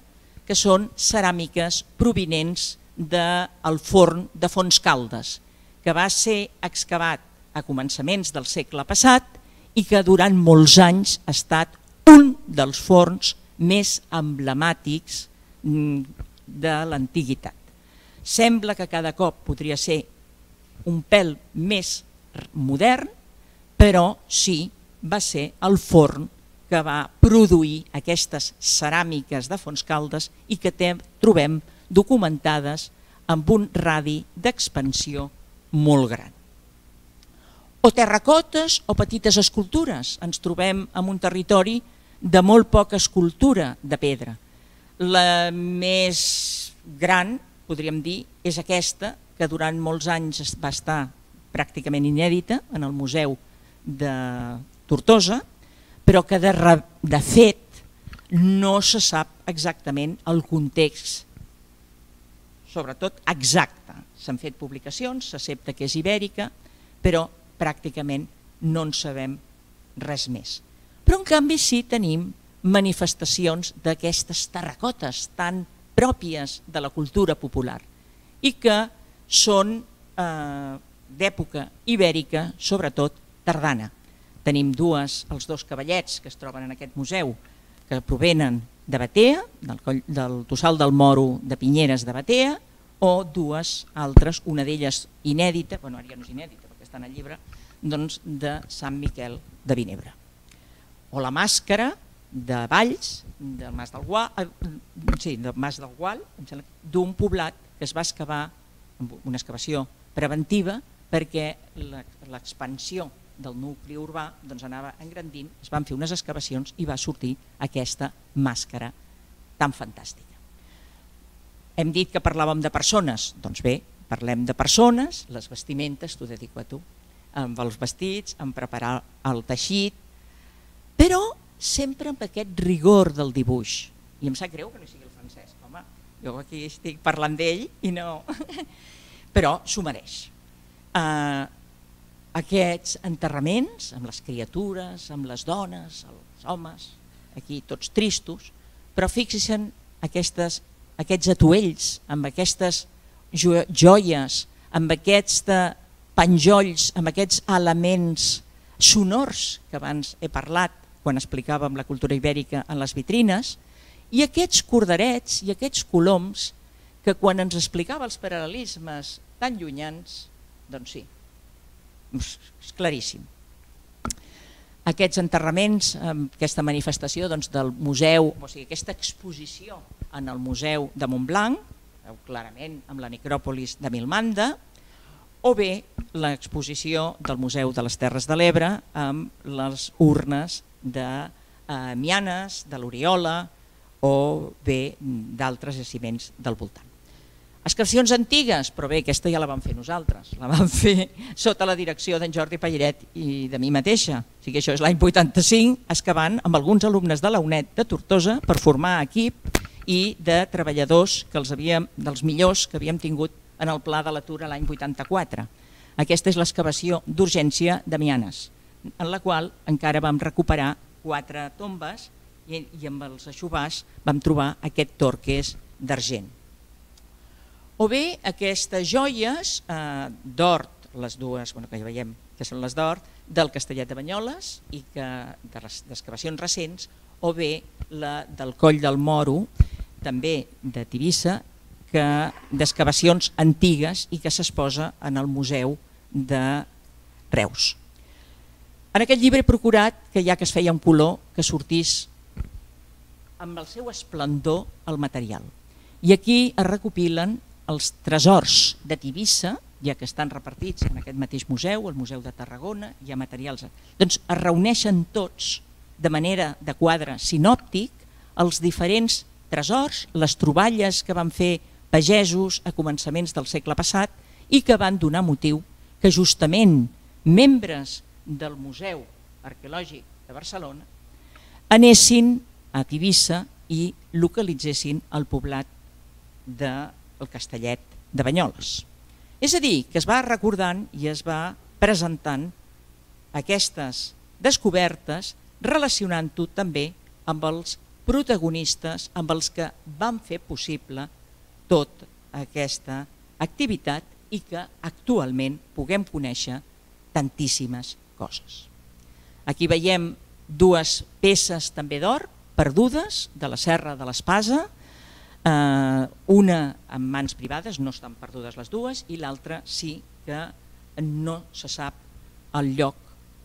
C: que són ceràmiques provinents del forn de Fons Caldes, que va ser excavat a començaments del segle passat i que durant molts anys ha estat un dels forns més emblemàtics Mm, de l'antiguitat. Sembla que cada cop podria ser un pèl més modern, però sí va ser el forn que va produir aquestes ceràmiques de Caldes i que trobem documentades amb un radi d'expansió molt gran. O terracotes o petites escultures. Ens trobem en un territori de molt poca escultura de pedra, la més gran, podríem dir, és aquesta, que durant molts anys va estar pràcticament inèdita en el Museu de Tortosa, però que de, de fet no se sap exactament el context, sobretot exacte. S'han fet publicacions, s'accepta que és ibèrica, però pràcticament no en sabem res més. Però en canvi sí tenim manifestacions d'aquestes terracotes tan pròpies de la cultura popular i que són eh, d'època ibèrica, sobretot tardana. Tenim dues, els dos cavallets que es troben en aquest museu, que provenen de Batea, del, coll, del Tossal del Moro de Pinyeres de Batea, o dues altres, una d'elles inèdita, bueno, ara ja no és inèdita perquè està en el llibre, doncs de Sant Miquel de Vinebre. O la màscara, de Valls, del Mas del Gual, eh, sí, del Mas del Gual, d'un poblat que es va excavar amb una excavació preventiva perquè l'expansió del nucli urbà doncs, anava engrandint, es van fer unes excavacions i va sortir aquesta màscara tan fantàstica. Hem dit que parlàvem de persones, doncs bé, parlem de persones, les vestimentes, t'ho dedico a tu, amb els vestits, en preparar el teixit, però sempre amb aquest rigor del dibuix. I em sap greu que no sigui el francès, home, jo aquí estic parlant d'ell i no... *laughs* Però s'ho mereix. Uh, aquests enterraments amb les criatures, amb les dones, els homes, aquí tots tristos, però fixin aquestes, aquests atuells, amb aquestes joies, amb aquests penjolls, amb aquests elements sonors que abans he parlat quan explicàvem la cultura ibèrica en les vitrines, i aquests corderets i aquests coloms que quan ens explicava els paral·lelismes tan llunyans, doncs sí, és claríssim. Aquests enterraments, aquesta manifestació doncs, del museu, o sigui, aquesta exposició en el Museu de Montblanc, clarament amb la necròpolis de Milmanda, o bé l'exposició del Museu de les Terres de l'Ebre amb les urnes de eh, Mianes, de l'Oriola o bé d'altres jaciments del voltant. Excavacions antigues, però bé, aquesta ja la vam fer nosaltres, la vam *laughs* fer sota la direcció d'en Jordi Palliret i de mi mateixa. O sigui, això és l'any 85, excavant amb alguns alumnes de la UNED de Tortosa per formar equip i de treballadors que els havíem, dels millors que havíem tingut en el pla de l'atur l'any 84. Aquesta és l'excavació d'urgència de Mianes, en la qual encara vam recuperar quatre tombes i, i amb els aixubars vam trobar aquest torques d'argent. O bé aquestes joies eh, d'or, les dues bueno, que ja veiem que són les d'or, del Castellet de Banyoles i que de les excavacions recents, o bé la del Coll del Moro, també de Tivissa, que d'excavacions antigues i que s'exposa en el Museu de Reus. En aquest llibre he procurat que ja que es feia un color que sortís amb el seu esplendor el material. I aquí es recopilen els tresors de Tivissa, ja que estan repartits en aquest mateix museu, el Museu de Tarragona, hi ha materials... Doncs es reuneixen tots de manera de quadre sinòptic els diferents tresors, les troballes que van fer pagesos a començaments del segle passat i que van donar motiu que justament membres del Museu Arqueològic de Barcelona anessin a Tivissa i localitzessin el poblat del Castellet de Banyoles. És a dir, que es va recordant i es va presentant aquestes descobertes relacionant-ho també amb els protagonistes, amb els que van fer possible tota aquesta activitat i que actualment puguem conèixer tantíssimes coses. Aquí veiem dues peces també d'or perdudes de la serra de l'Espasa, eh, una en mans privades, no estan perdudes les dues, i l'altra sí que no se sap el lloc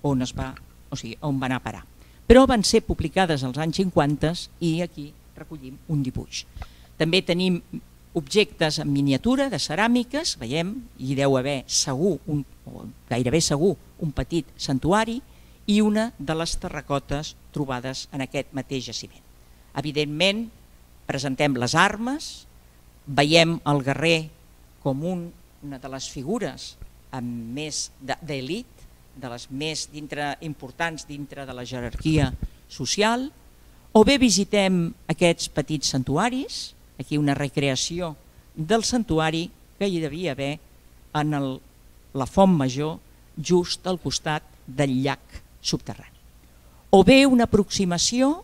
C: on es va, o sigui, on va anar a parar. Però van ser publicades als anys 50 i aquí recollim un dibuix. També tenim objectes en miniatura de ceràmiques, veiem, hi deu haver segur, un, o gairebé segur, un petit santuari i una de les terracotes trobades en aquest mateix jaciment. Evidentment, presentem les armes, veiem el guerrer com un, una de les figures amb més d'elit, de les més dintre, importants dintre de la jerarquia social, o bé visitem aquests petits santuaris, aquí una recreació del santuari que hi devia haver en el, la font major just al costat del llac subterrani. O bé una aproximació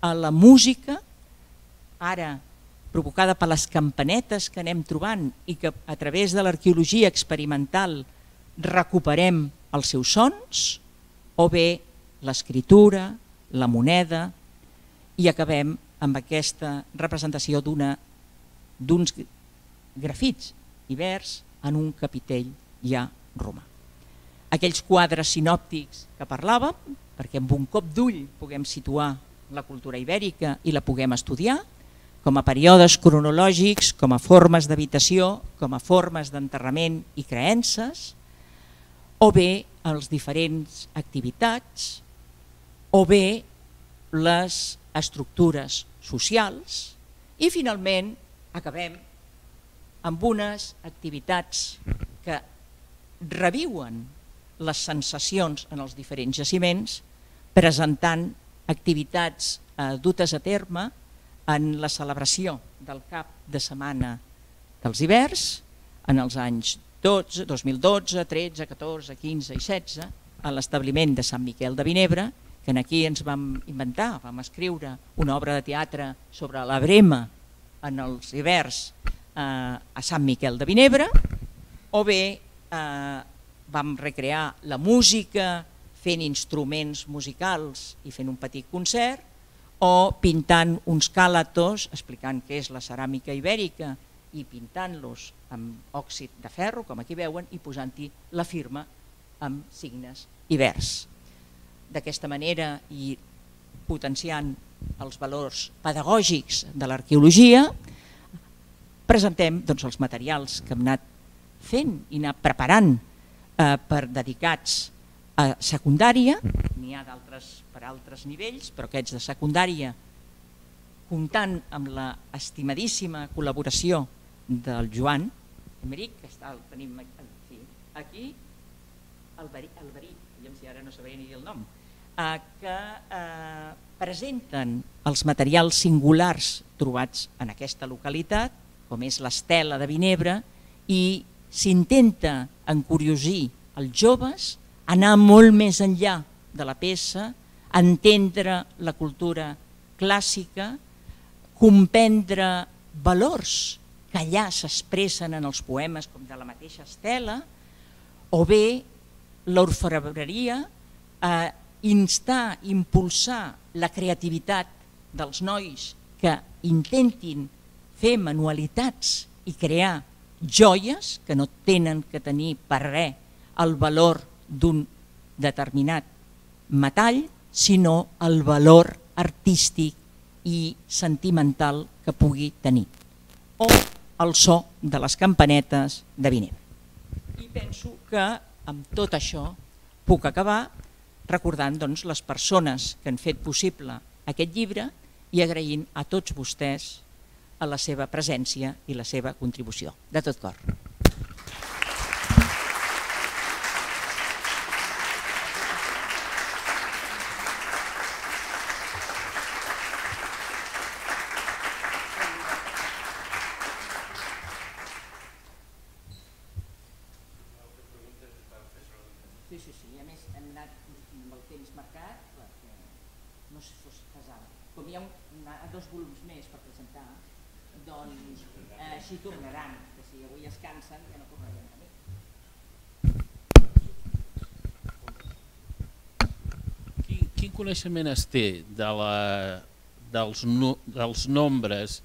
C: a la música, ara provocada per les campanetes que anem trobant i que a través de l'arqueologia experimental recuperem els seus sons, o bé l'escriptura, la moneda, i acabem amb aquesta representació d'uns grafits i vers en un capitell ja romà. Aquells quadres sinòptics que parlàvem, perquè amb un cop d'ull puguem situar la cultura ibèrica i la puguem estudiar, com a períodes cronològics, com a formes d'habitació, com a formes d'enterrament i creences, o bé els diferents activitats, o bé les estructures socials i finalment acabem amb unes activitats que reviuen les sensacions en els diferents jaciments presentant activitats eh, dutes a terme en la celebració del cap de setmana dels hiverns en els anys 12, 2012, 13, 14, 15 i 16 a l'establiment de Sant Miquel de Vinebre, que aquí ens vam inventar, vam escriure una obra de teatre sobre la brema en els hiverns eh, a Sant Miquel de Vinebre, o bé eh, vam recrear la música fent instruments musicals i fent un petit concert, o pintant uns càlatos explicant què és la ceràmica ibèrica i pintant-los amb òxid de ferro, com aquí veuen, i posant-hi la firma amb signes ibers. D'aquesta manera i potenciant els valors pedagògics de l'arqueologia, presentem doncs, els materials que hem anat fent i anat preparant eh, per dedicats a secundària, n'hi ha d'altres per altres nivells, però aquests de secundària, comptant amb la estimadíssima col·laboració del Joan Emeric, que està, el tenim aquí, aquí el verí, el verí si ara no sabria ni dir el nom, eh, que eh, presenten els materials singulars trobats en aquesta localitat, com és l'estela de Vinebre, i s'intenta encuriosir els joves, anar molt més enllà de la peça, entendre la cultura clàssica, comprendre valors que allà s'expressen en els poemes com de la mateixa Estela, o bé l'orfebreria a instar, impulsar la creativitat dels nois que intentin fer manualitats i crear joies que no tenen que tenir per res el valor d'un determinat metall, sinó el valor artístic i sentimental que pugui tenir. O el so de les campanetes de Vinebre. I penso que amb tot això puc acabar recordant doncs, les persones que han fet possible aquest llibre i agraint a tots vostès a la seva presència i la seva contribució. De tot cor.
D: Coneixement es té de la, dels, no, dels nombres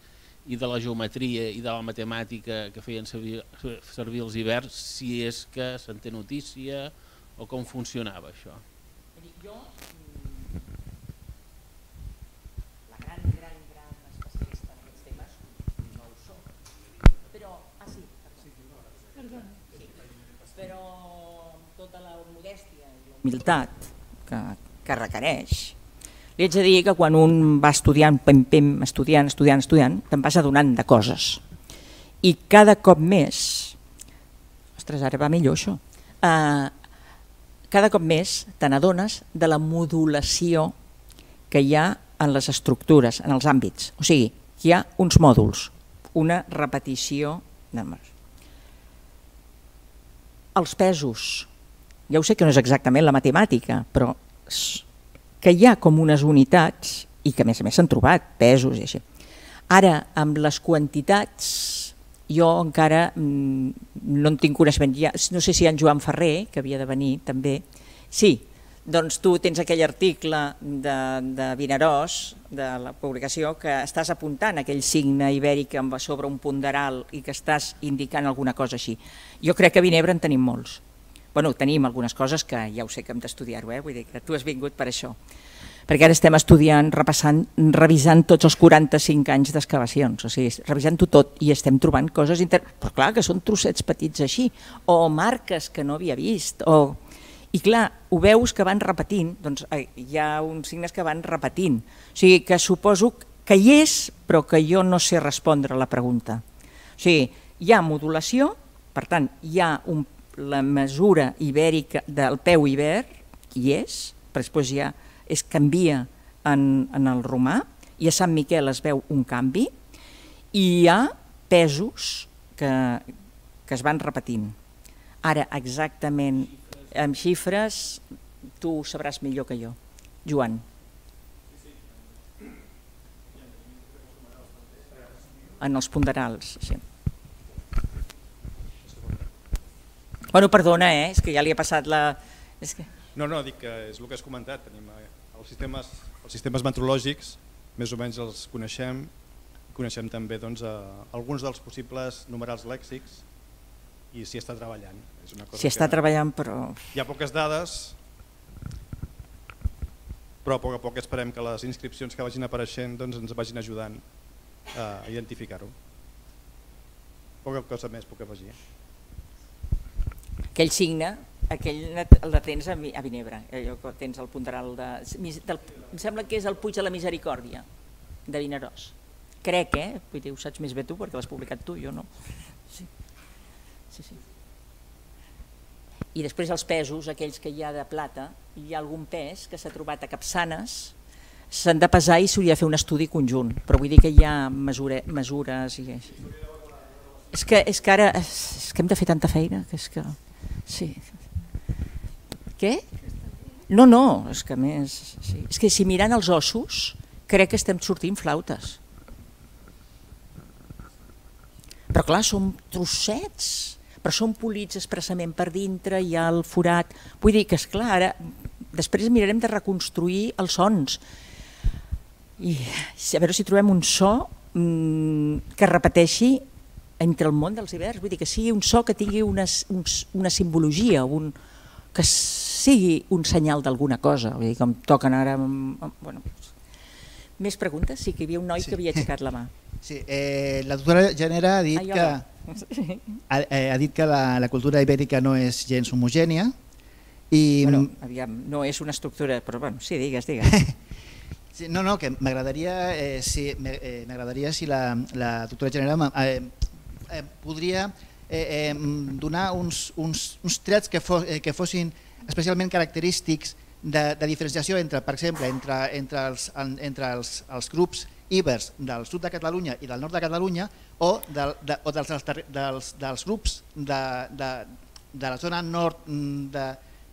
D: i de la geometria i de la matemàtica que feien servir, servir els hiverns, si és que se'n té notícia o com funcionava això?
C: Jo, la gran, gran, gran especialista en aquests temes, no ho soc. Però, ah sí, Perdó. Sí, però tota la modèstia i la humilitat que, que requereix. Li haig de dir que quan un va estudiant, pem, pem, estudiant, estudiant, estudiant, te'n vas adonant de coses. I cada cop més, ostres, ara va millor això, eh, cada cop més te n'adones de la modulació que hi ha en les estructures, en els àmbits. O sigui, hi ha uns mòduls, una repetició de Els pesos, ja ho sé que no és exactament la matemàtica, però que hi ha com unes unitats i que a més a més s'han trobat pesos i així. Ara, amb les quantitats, jo encara mm, no en tinc coneixement, ja, no sé si en Joan Ferrer, que havia de venir també, sí, doncs tu tens aquell article de, de Vinaròs, de la publicació, que estàs apuntant aquell signe ibèric amb sobre un ponderal i que estàs indicant alguna cosa així. Jo crec que a Vinebre en tenim molts bueno, tenim algunes coses que ja ho sé que hem d'estudiar-ho, eh? vull dir que tu has vingut per això. Perquè ara estem estudiant, repassant, revisant tots els 45 anys d'excavacions, o sigui, revisant-ho tot i estem trobant coses, inter... però clar, que són trossets petits així, o marques que no havia vist, o... I clar, ho veus que van repetint, doncs hi ha uns signes que van repetint. O sigui, que suposo que hi és, però que jo no sé respondre a la pregunta. O sigui, hi ha modulació, per tant, hi ha un la mesura ibèrica del peu ibèr, hi és, però després ja es canvia en, en el romà, i a Sant Miquel es veu un canvi, I hi ha pesos que, que es van repetint. Ara, exactament, amb xifres, tu sabràs millor que jo. Joan. En els ponderals, sí. Bueno, perdona, eh? és que ja li ha passat la... És que...
E: No, no, dic que és el que has comentat. Tenim eh, els sistemes, els sistemes meteorològics, més o menys els coneixem, coneixem també doncs, eh, alguns dels possibles numerals lèxics i s'hi està treballant.
C: És una cosa s'hi està treballant, però...
E: Hi ha poques dades, però a poc a poc esperem que les inscripcions que vagin apareixent doncs, ens vagin ajudant a identificar-ho. Poca cosa més puc afegir
C: aquell signe, aquell el tens a, a Vinebre, allò que tens el ponderal de... Del, em sembla que és el Puig de la Misericòrdia, de Vinaròs. Crec, eh? Vull dir, ho saps més bé tu perquè l'has publicat tu, jo no. Sí. sí, sí. I després els pesos, aquells que hi ha de plata, hi ha algun pes que s'ha trobat a Capçanes, s'han de pesar i s'hauria de fer un estudi conjunt, però vull dir que hi ha mesura, mesures i així. És que, és que ara és que hem de fer tanta feina que és que... Sí. Què? No, no, és que més... Sí. És que si mirant els ossos crec que estem sortint flautes. Però clar, són trossets, però són polits expressament per dintre, hi ha el forat... Vull dir que, és clar, ara després mirarem de reconstruir els sons i a veure si trobem un so mmm, que repeteixi entre el món dels hiverns, vull dir que sigui un so que tingui una, un, una simbologia, un, que sigui un senyal d'alguna cosa, vull dir, com toquen ara... Bueno, més preguntes? Sí, que hi havia un noi sí. que havia aixecat la mà. *laughs*
F: Sí, eh, la doctora Genera ha dit Ai, que, *laughs* ha, eh, ha dit que la, la cultura ibèrica no és gens homogènia i...
C: Bueno, aviam, no és una estructura, però bueno, sí, digues, digues. *laughs*
F: sí, no, no, que m'agradaria eh, si, eh, si la, la doctora Genera eh, eh, podria eh, eh, donar uns, uns, uns trets que, fos, eh, que fossin especialment característics de, de diferenciació entre, per exemple, entre, entre, els, entre els, els grups ibers del sud de Catalunya i del nord de Catalunya o, del, de, o dels, dels, dels grups de, de, de la zona nord mm, de,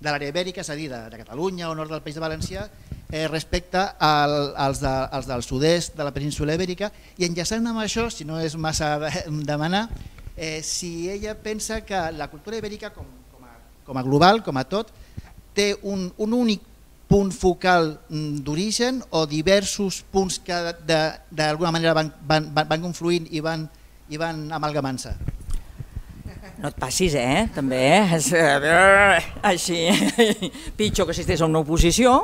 F: de l'àrea ibèrica, és a dir, de, de Catalunya o nord del País de València, eh, respecte al, als, de, als del sud-est de la península ibèrica i enllaçant amb això, si no és massa de, *laughs* demanar, eh, si ella pensa que la cultura ibèrica com, com, a, com a global, com a tot, té un, un únic punt focal mm, d'origen o diversos punts que d'alguna manera van, van, van confluint i van, i van amalgamant-se.
C: No et passis, eh? També, eh? eh així, *laughs* pitjor que si estigués en una oposició,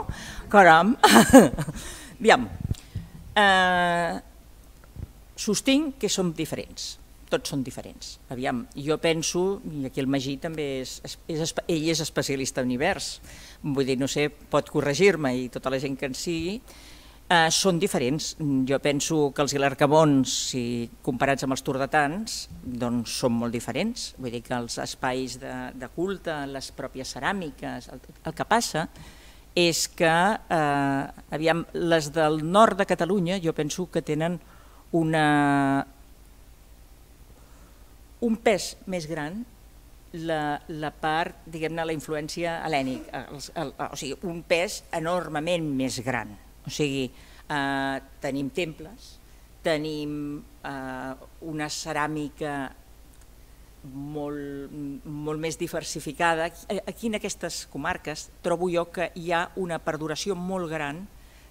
C: caram. *laughs* Aviam, eh, sostinc que som diferents, tots són diferents. Aviam, jo penso, i aquí el Magí també és, és, ell és especialista en univers, vull dir, no sé, pot corregir-me i tota la gent que en sigui, eh, són diferents. Jo penso que els Ilarcabons, si comparats amb els tordetans, doncs són molt diferents. Vull dir que els espais de, de culte, les pròpies ceràmiques, el, el que passa és que eh, aviam, les del nord de Catalunya jo penso que tenen una, un pes més gran la, la part, diguem-ne, la influència helènica, o sigui, un pes enormement més gran. O sigui, eh, tenim temples, tenim eh, una ceràmica molt, molt més diversificada. Aquí en aquestes comarques trobo jo que hi ha una perduració molt gran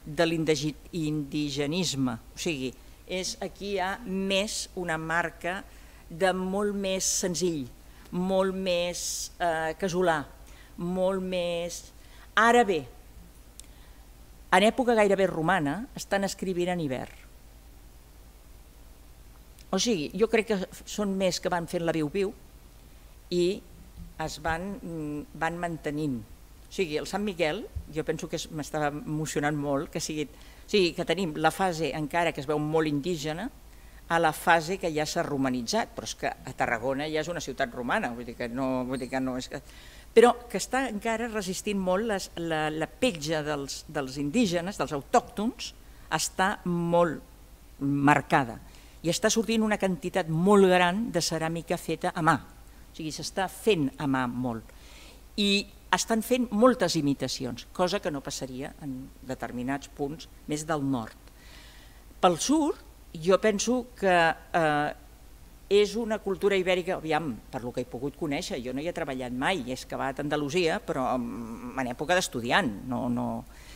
C: de l'indigenisme. O sigui, és, aquí hi ha més una marca de molt més senzill, molt més eh, casolà, molt més... Ara bé, en època gairebé romana, estan escrivint en hivern. O sigui, jo crec que són més que van fent la viu-viu i es van, van mantenint. O sigui, el Sant Miquel, jo penso que m'estava emocionant molt, que, sigui, o sigui, que tenim la fase encara que es veu molt indígena, a la fase que ja s'ha romanitzat, però és que a Tarragona ja és una ciutat romana, vull dir que no, vull dir que no és que però que està encara resistint molt les, la, la petja dels, dels indígenes, dels autòctons, està molt marcada. i està sortint una quantitat molt gran de ceràmica feta a mà. O sigui, s'està fent a mà molt. I estan fent moltes imitacions, cosa que no passaria en determinats punts més del nord. Pel sud, jo penso que eh, és una cultura ibèrica, aviam, per lo que he pogut conèixer, jo no hi he treballat mai, he excavat a Andalusia, però en època d'estudiant, no, no,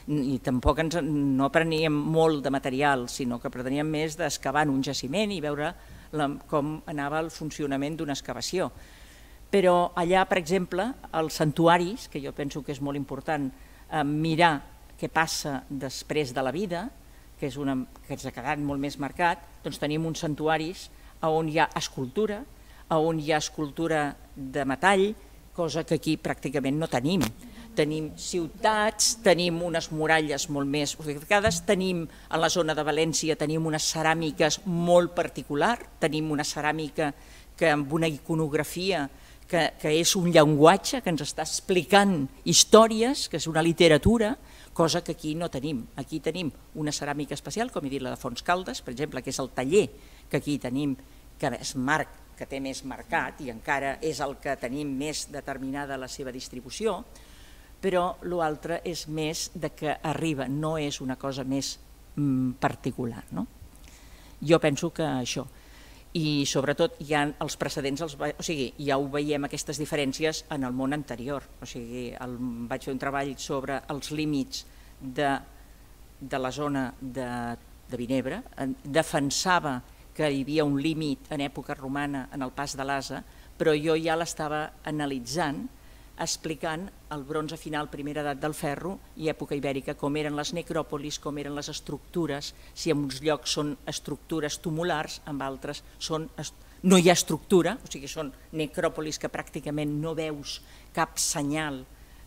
C: i tampoc ens, no apreníem molt de material, sinó que preteníem més d'excavar en un jaciment i veure la, com anava el funcionament d'una excavació. Però allà, per exemple, els santuaris, que jo penso que és molt important eh, mirar què passa després de la vida, que, és una, que ens ha quedat molt més marcat, doncs tenim uns santuaris on hi ha escultura, on hi ha escultura de metall, cosa que aquí pràcticament no tenim. Tenim ciutats, tenim unes muralles molt més fortificades, tenim a la zona de València tenim unes ceràmiques molt particular, tenim una ceràmica que amb una iconografia que, que és un llenguatge que ens està explicant històries, que és una literatura, cosa que aquí no tenim. Aquí tenim una ceràmica especial, com he dit la de Fons Caldes, per exemple, que és el taller que aquí tenim que és marc, que té més mercat i encara és el que tenim més determinada la seva distribució, però l'altre és més de que arriba, no és una cosa més mm, particular. No? Jo penso que això, i sobretot hi ha els precedents, els, o sigui, ja ho veiem aquestes diferències en el món anterior, o sigui, el, vaig fer un treball sobre els límits de, de la zona de, de Vinebre, defensava que hi havia un límit en època romana en el pas de l'Asa, però jo ja l'estava analitzant, explicant el bronze final, primera edat del ferro i època ibèrica, com eren les necròpolis, com eren les estructures, si en uns llocs són estructures tumulars, en altres són, no hi ha estructura, o sigui, són necròpolis que pràcticament no veus cap senyal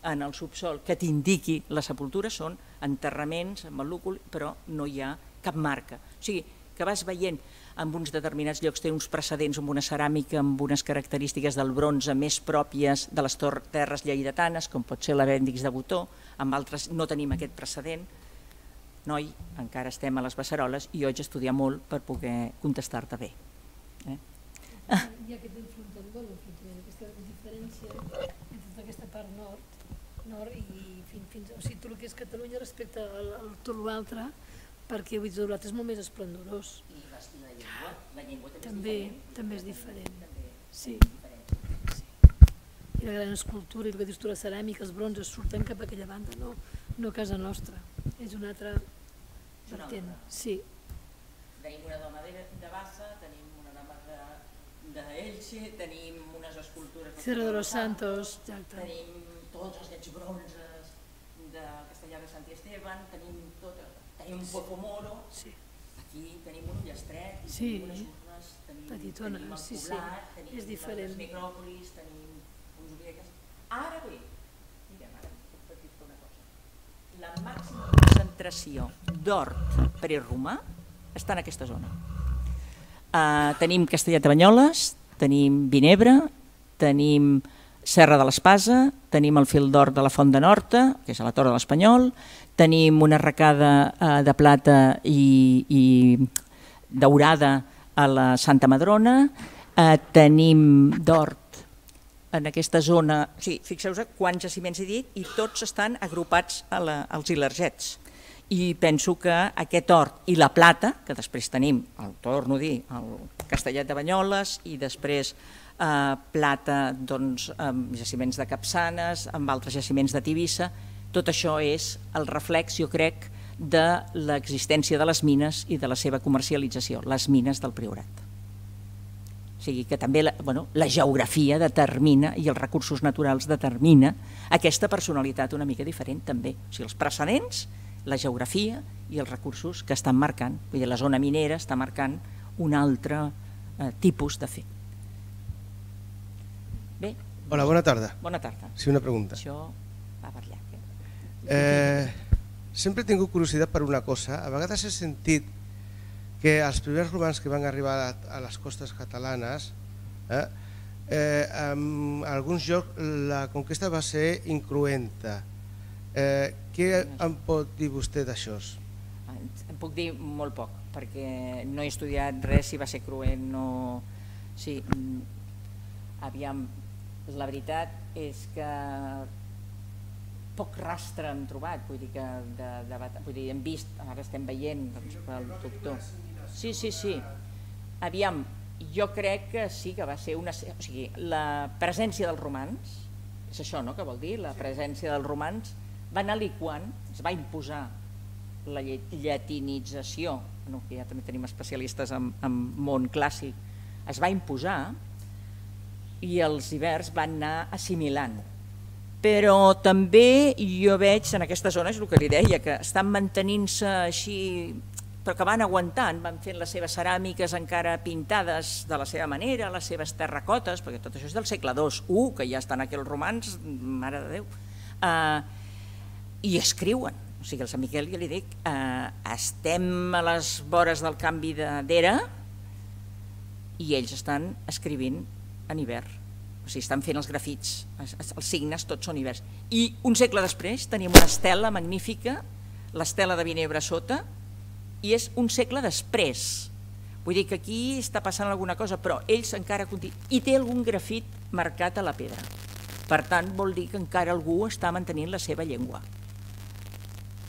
C: en el subsol que t'indiqui la sepultura, són enterraments amb el lúcul, però no hi ha cap marca. O sigui, que vas veient en uns determinats llocs té uns precedents amb una ceràmica amb unes característiques del bronze més pròpies de les terres lleidatanes, com pot ser l'Avèndix de Botó, amb altres no tenim aquest precedent. Noi, encara estem a les Beceroles i jo haig d'estudiar molt per poder contestar-te bé.
B: Eh? Hi ha aquest enfrontament, aquesta diferència entre tota aquesta part nord, nord i fins, fins o sigui, tot el que és Catalunya respecte al, al tot l'altre, perquè vull dir, l'altre és molt més esplendorós.
C: I també,
B: també
C: és diferent.
B: També és diferent. Sí. sí. I la gran escultura i el que dius tu, la ceràmica, els bronzes surten cap a aquella banda, no, no a casa nostra. És una altra vertent. Sí.
C: Tenim una dona de, de Bassa, tenim una dona de, de Elche, tenim unes escultures... De
B: Cerro de los Santos, exacte.
C: Tenim tots els llets bronzes de Castellà de Sant Esteban, tenim, tot, tenim un Poco Moro,
B: sí
C: aquí tenim un ullestret,
B: sí.
C: tenim unes urnes, tenim,
B: Petitona,
C: tenim el
B: sí,
C: poblat,
B: sí.
C: tenim
B: és diferent.
C: les necròpolis, tenim uns obieques. Ara bé, mirem ara, puc dir una cosa. La màxima concentració d'hort preromà està en aquesta zona. Uh, tenim Castellet de Banyoles, tenim Vinebre, tenim Serra de l'Espasa, tenim el fil d'or de la Font de Norta, que és a la Torre de l'Espanyol, tenim una arracada eh, de plata i, i daurada a la Santa Madrona, eh, tenim d'hort en aquesta zona, o sigui, fixeu-vos quants jaciments he dit i tots estan agrupats a la, als ilergets. I penso que aquest hort i la plata, que després tenim, el torno a dir, el Castellet de Banyoles i després eh, plata doncs, amb jaciments de Capçanes, amb altres jaciments de Tivissa, tot això és el reflex, jo crec, de l'existència de les mines i de la seva comercialització, les mines del Priorat. O sigui que també la, bueno, la geografia determina i els recursos naturals determina aquesta personalitat una mica diferent també. O sigui, els precedents, la geografia i els recursos que estan marcant. Vull dir, la zona minera està marcant un altre eh, tipus de fet. Bé.
G: Hola, bona tarda.
C: Bona tarda.
G: Sí, una pregunta.
C: Això va per allà.
G: Eh, sempre he tingut curiositat per una cosa. A vegades he sentit que els primers romans que van arribar a, les costes catalanes, eh, eh, en alguns llocs la conquesta va ser incruenta. Eh, què em pot dir vostè d'això?
C: em puc dir molt poc, perquè no he estudiat res si va ser cruent o... Sí, mm, aviam, la veritat és que poc rastre hem trobat, vull dir que de, de, vull dir, hem vist, ara estem veient doncs, pel doctor. Sí, sí, sí. Aviam, jo crec que sí que va ser una... O sigui, la presència dels romans, és això no, que vol dir? La presència dels romans va anar liquant, es va imposar la llatinització, no, que ja també tenim especialistes en, en món clàssic, es va imposar i els hiverns van anar assimilant. Però també jo veig en aquestes zones, el que li deia, que estan mantenint-se així però que van aguantant, van fent les seves ceràmiques encara pintades de la seva manera, les seves terracotes, perquè tot això és del segle II, uh, que ja estan aquí els romans, mare de Déu, uh, i escriuen. O sigui, el Sant Miquel, ja li dic, uh, estem a les vores del canvi d'era i ells estan escrivint en hivern. O sigui, estan fent els grafits, els signes tots són hiverns. I un segle després tenim una estela magnífica, l'estela de Vinebre sota, i és un segle després. Vull dir que aquí està passant alguna cosa, però ells encara continuen... I té algun grafit marcat a la pedra. Per tant, vol dir que encara algú està mantenint la seva llengua.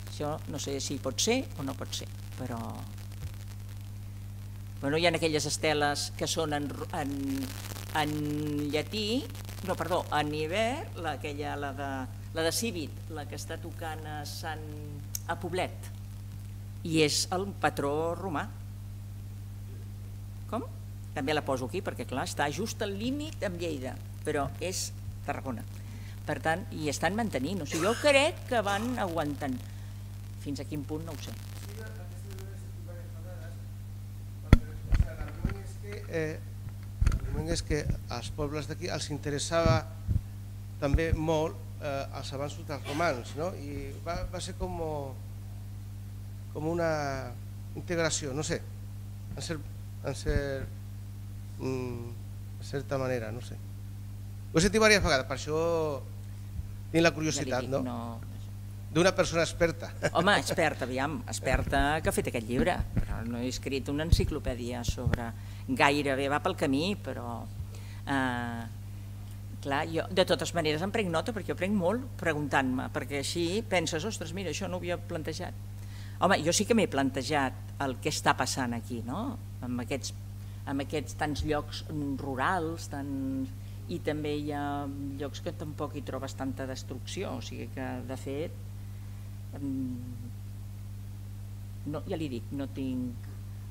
C: Això no sé si pot ser o no pot ser, però... Bueno, hi ha aquelles esteles que són en, en, en llatí, no, perdó, en hivern, la, aquella, la de, la de Cíbit, la que està tocant a Sant a Poblet, i és el patró romà. Com? També la poso aquí perquè clar, està just al límit amb Lleida, però és Tarragona. Per tant, i estan mantenint, o sigui, jo crec que van aguantant. Fins a quin punt no ho sé.
G: Eh, és que als pobles d'aquí els interessava també molt eh, els avanços dels romans, no? i va, va ser com com una integració, no sé, en, ser, en, ser, mm, en certa manera, no sé. Ho he sentit diverses vegades, per això tinc la curiositat, no? no D'una persona experta.
C: Home, experta, aviam, experta que ha fet aquest llibre, però no he escrit una enciclopèdia sobre gairebé va pel camí, però eh, clar, jo de totes maneres em prenc nota perquè jo prenc molt preguntant-me, perquè així penses, ostres, mira, això no ho havia plantejat Home, jo sí que m'he plantejat el que està passant aquí, no? amb, aquests, amb aquests tants llocs rurals, tan... i també hi ha llocs que tampoc hi trobes tanta destrucció, o sigui que de fet, no, ja li dic, no tinc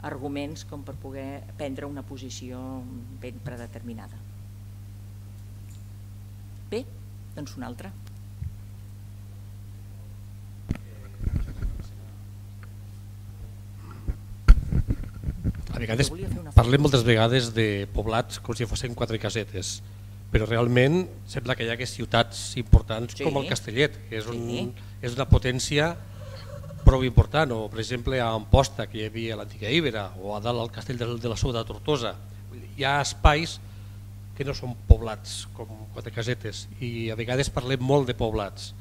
C: arguments com per poder prendre una posició ben predeterminada. Bé, doncs una altra.
H: a vegades parlem moltes vegades de poblats com si fossin quatre casetes, però realment sembla que hi ha ciutats importants sí. com el Castellet, que és, un, sí. és una potència prou important, o per exemple a Amposta, que hi havia l'antiga Ibera, o a dalt al castell de, la Seu de Tortosa. Hi ha espais que no són poblats com quatre casetes i a vegades parlem molt de poblats.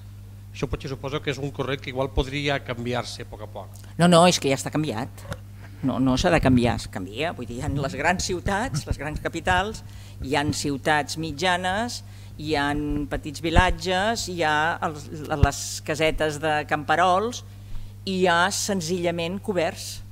H: Això potser suposo que és un corrent que igual podria canviar-se a poc a poc.
C: No, no, és que ja està canviat no, no s'ha de canviar, es canvia, vull dir, hi ha les grans ciutats, les grans capitals, hi han ciutats mitjanes, hi han petits vilatges, hi ha els, les casetes de camperols i hi ha senzillament coberts.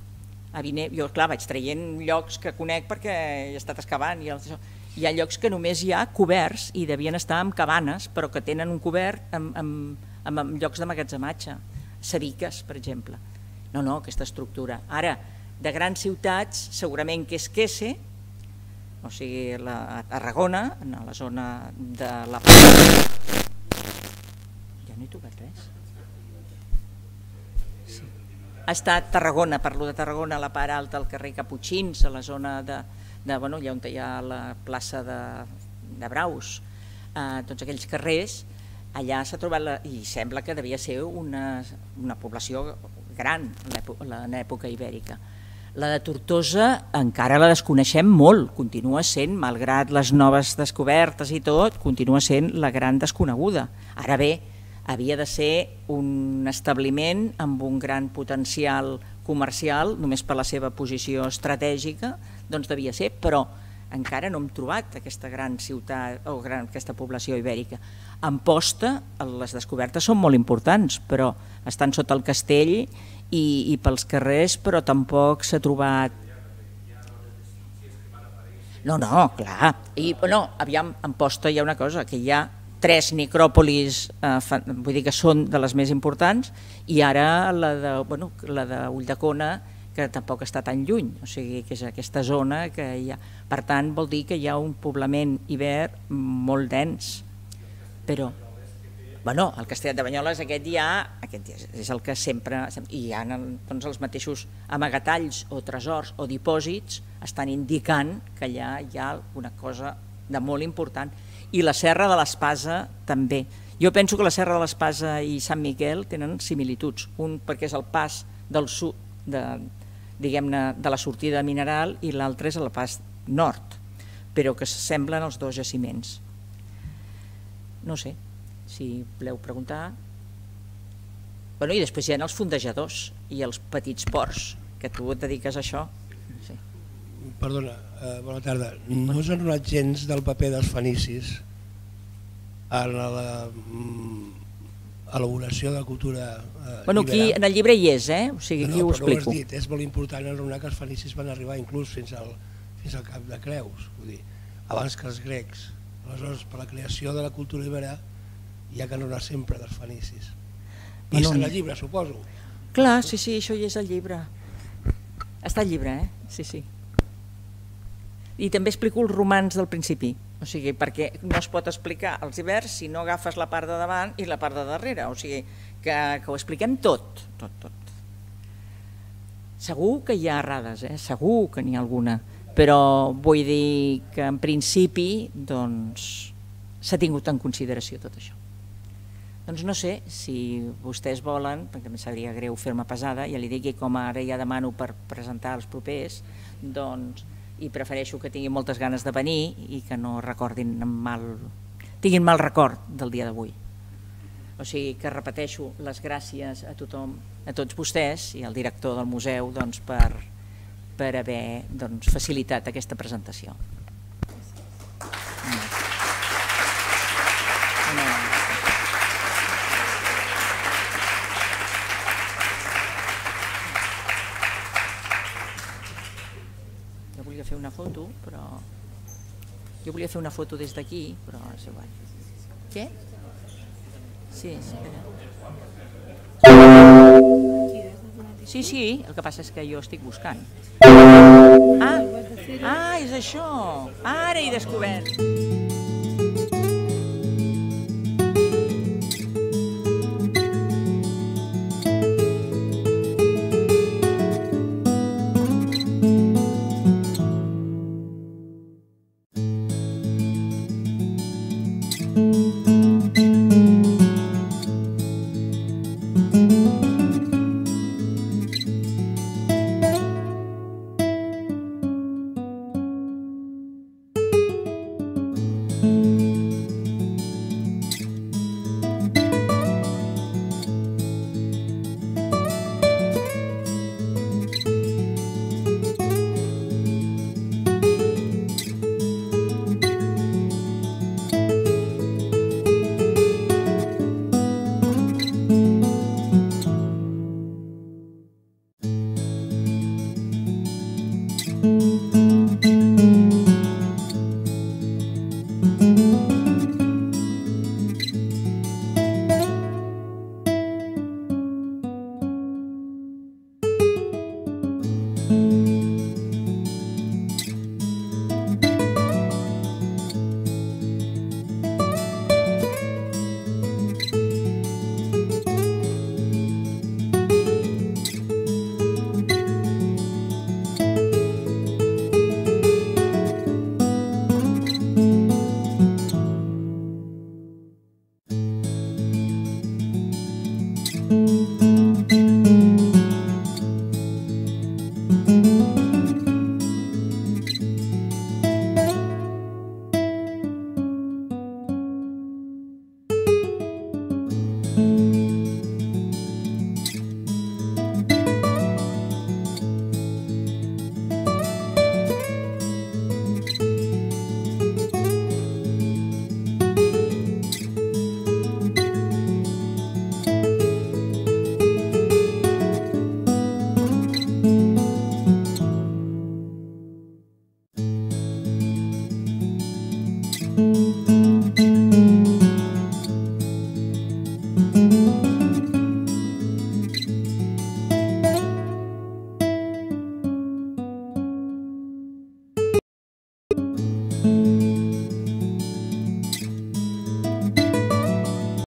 C: Jo clar, vaig traient llocs que conec perquè he estat excavant i els, hi ha llocs que només hi ha coberts i devien estar amb cabanes però que tenen un cobert amb, amb, amb, amb llocs de magatzematge, Sabiques, per exemple. No, no, aquesta estructura. Ara, de grans ciutats, segurament que és Quese, o sigui, la, a Tarragona, en la zona de la... Ja no he tocat res. Ha estat Tarragona, parlo de Tarragona, a la part alta del carrer Caputxins, a la zona de, de bueno, allà on hi ha la plaça de, de Braus, eh, tots aquells carrers, allà s'ha trobat, la, i sembla que devia ser una, una població gran en època ibèrica. La de Tortosa encara la desconeixem molt, continua sent, malgrat les noves descobertes i tot, continua sent la gran desconeguda. Ara bé, havia de ser un establiment amb un gran potencial comercial, només per la seva posició estratègica, doncs devia ser, però encara no hem trobat aquesta gran ciutat o gran, aquesta població ibèrica. En posta, les descobertes són molt importants, però estan sota el castell i, i pels carrers, però tampoc s'ha trobat... No, no, clar. I, no, aviam, en posta hi ha una cosa, que hi ha tres necròpolis, eh, vull dir que són de les més importants, i ara la de, bueno, la de Ulldecona, que tampoc està tan lluny, o sigui que és aquesta zona que hi ha. Per tant, vol dir que hi ha un poblament hivern molt dens, però bueno, el Castellet de Banyoles aquest ja, aquest ja és el que sempre, i hi ha doncs, els mateixos amagatalls o tresors o dipòsits estan indicant que allà hi ha alguna cosa de molt important i la Serra de l'Espasa també. Jo penso que la Serra de l'Espasa i Sant Miquel tenen similituds, un perquè és el pas del sud, de, diguem-ne, de la sortida mineral i l'altre és el pas nord, però que semblen els dos jaciments. No sé, si voleu preguntar. Bueno, I després hi ha els fondejadors i els petits ports, que tu et dediques a això. Sí.
G: Perdona, eh, bona tarda. No us han donat gens del paper dels fenicis en la mm, elaboració de cultura
C: eh, Bueno, aquí en el llibre hi és, eh? O sigui, aquí
G: no,
C: ho explico.
G: No, ho dit, és molt important enraonar que els fenicis van arribar inclús fins al, fins al cap de Creus, vull dir, abans que els grecs. Aleshores, per la creació de la cultura ibera hi ha que enraonar sempre dels fenicis. I bueno, és en el llibre, suposo.
C: Clar, sí, sí, això hi és al llibre. Està al llibre, eh? Sí, sí. I també explico els romans del principi, o sigui, perquè no es pot explicar els hiverns si no agafes la part de davant i la part de darrere, o sigui, que, que ho expliquem tot, tot, tot. Segur que hi ha errades, eh? segur que n'hi ha alguna, però vull dir que en principi doncs, s'ha tingut en consideració tot això. Doncs no sé, si vostès volen, perquè em sabria greu fer-me pesada, ja li dic que com ara ja demano per presentar els propers, doncs i prefereixo que tinguin moltes ganes de venir i que no recordin mal, tinguin mal record del dia d'avui. O sigui que repeteixo les gràcies a tothom, a tots vostès i al director del museu doncs, per, per haver doncs, facilitat aquesta presentació. una foto, però... Jo volia fer una foto des d'aquí, però és igual. Què? Sí, espera. Sí, sí, el que passa és que jo estic buscant. Ah, ah és això. Ara he descobert. Música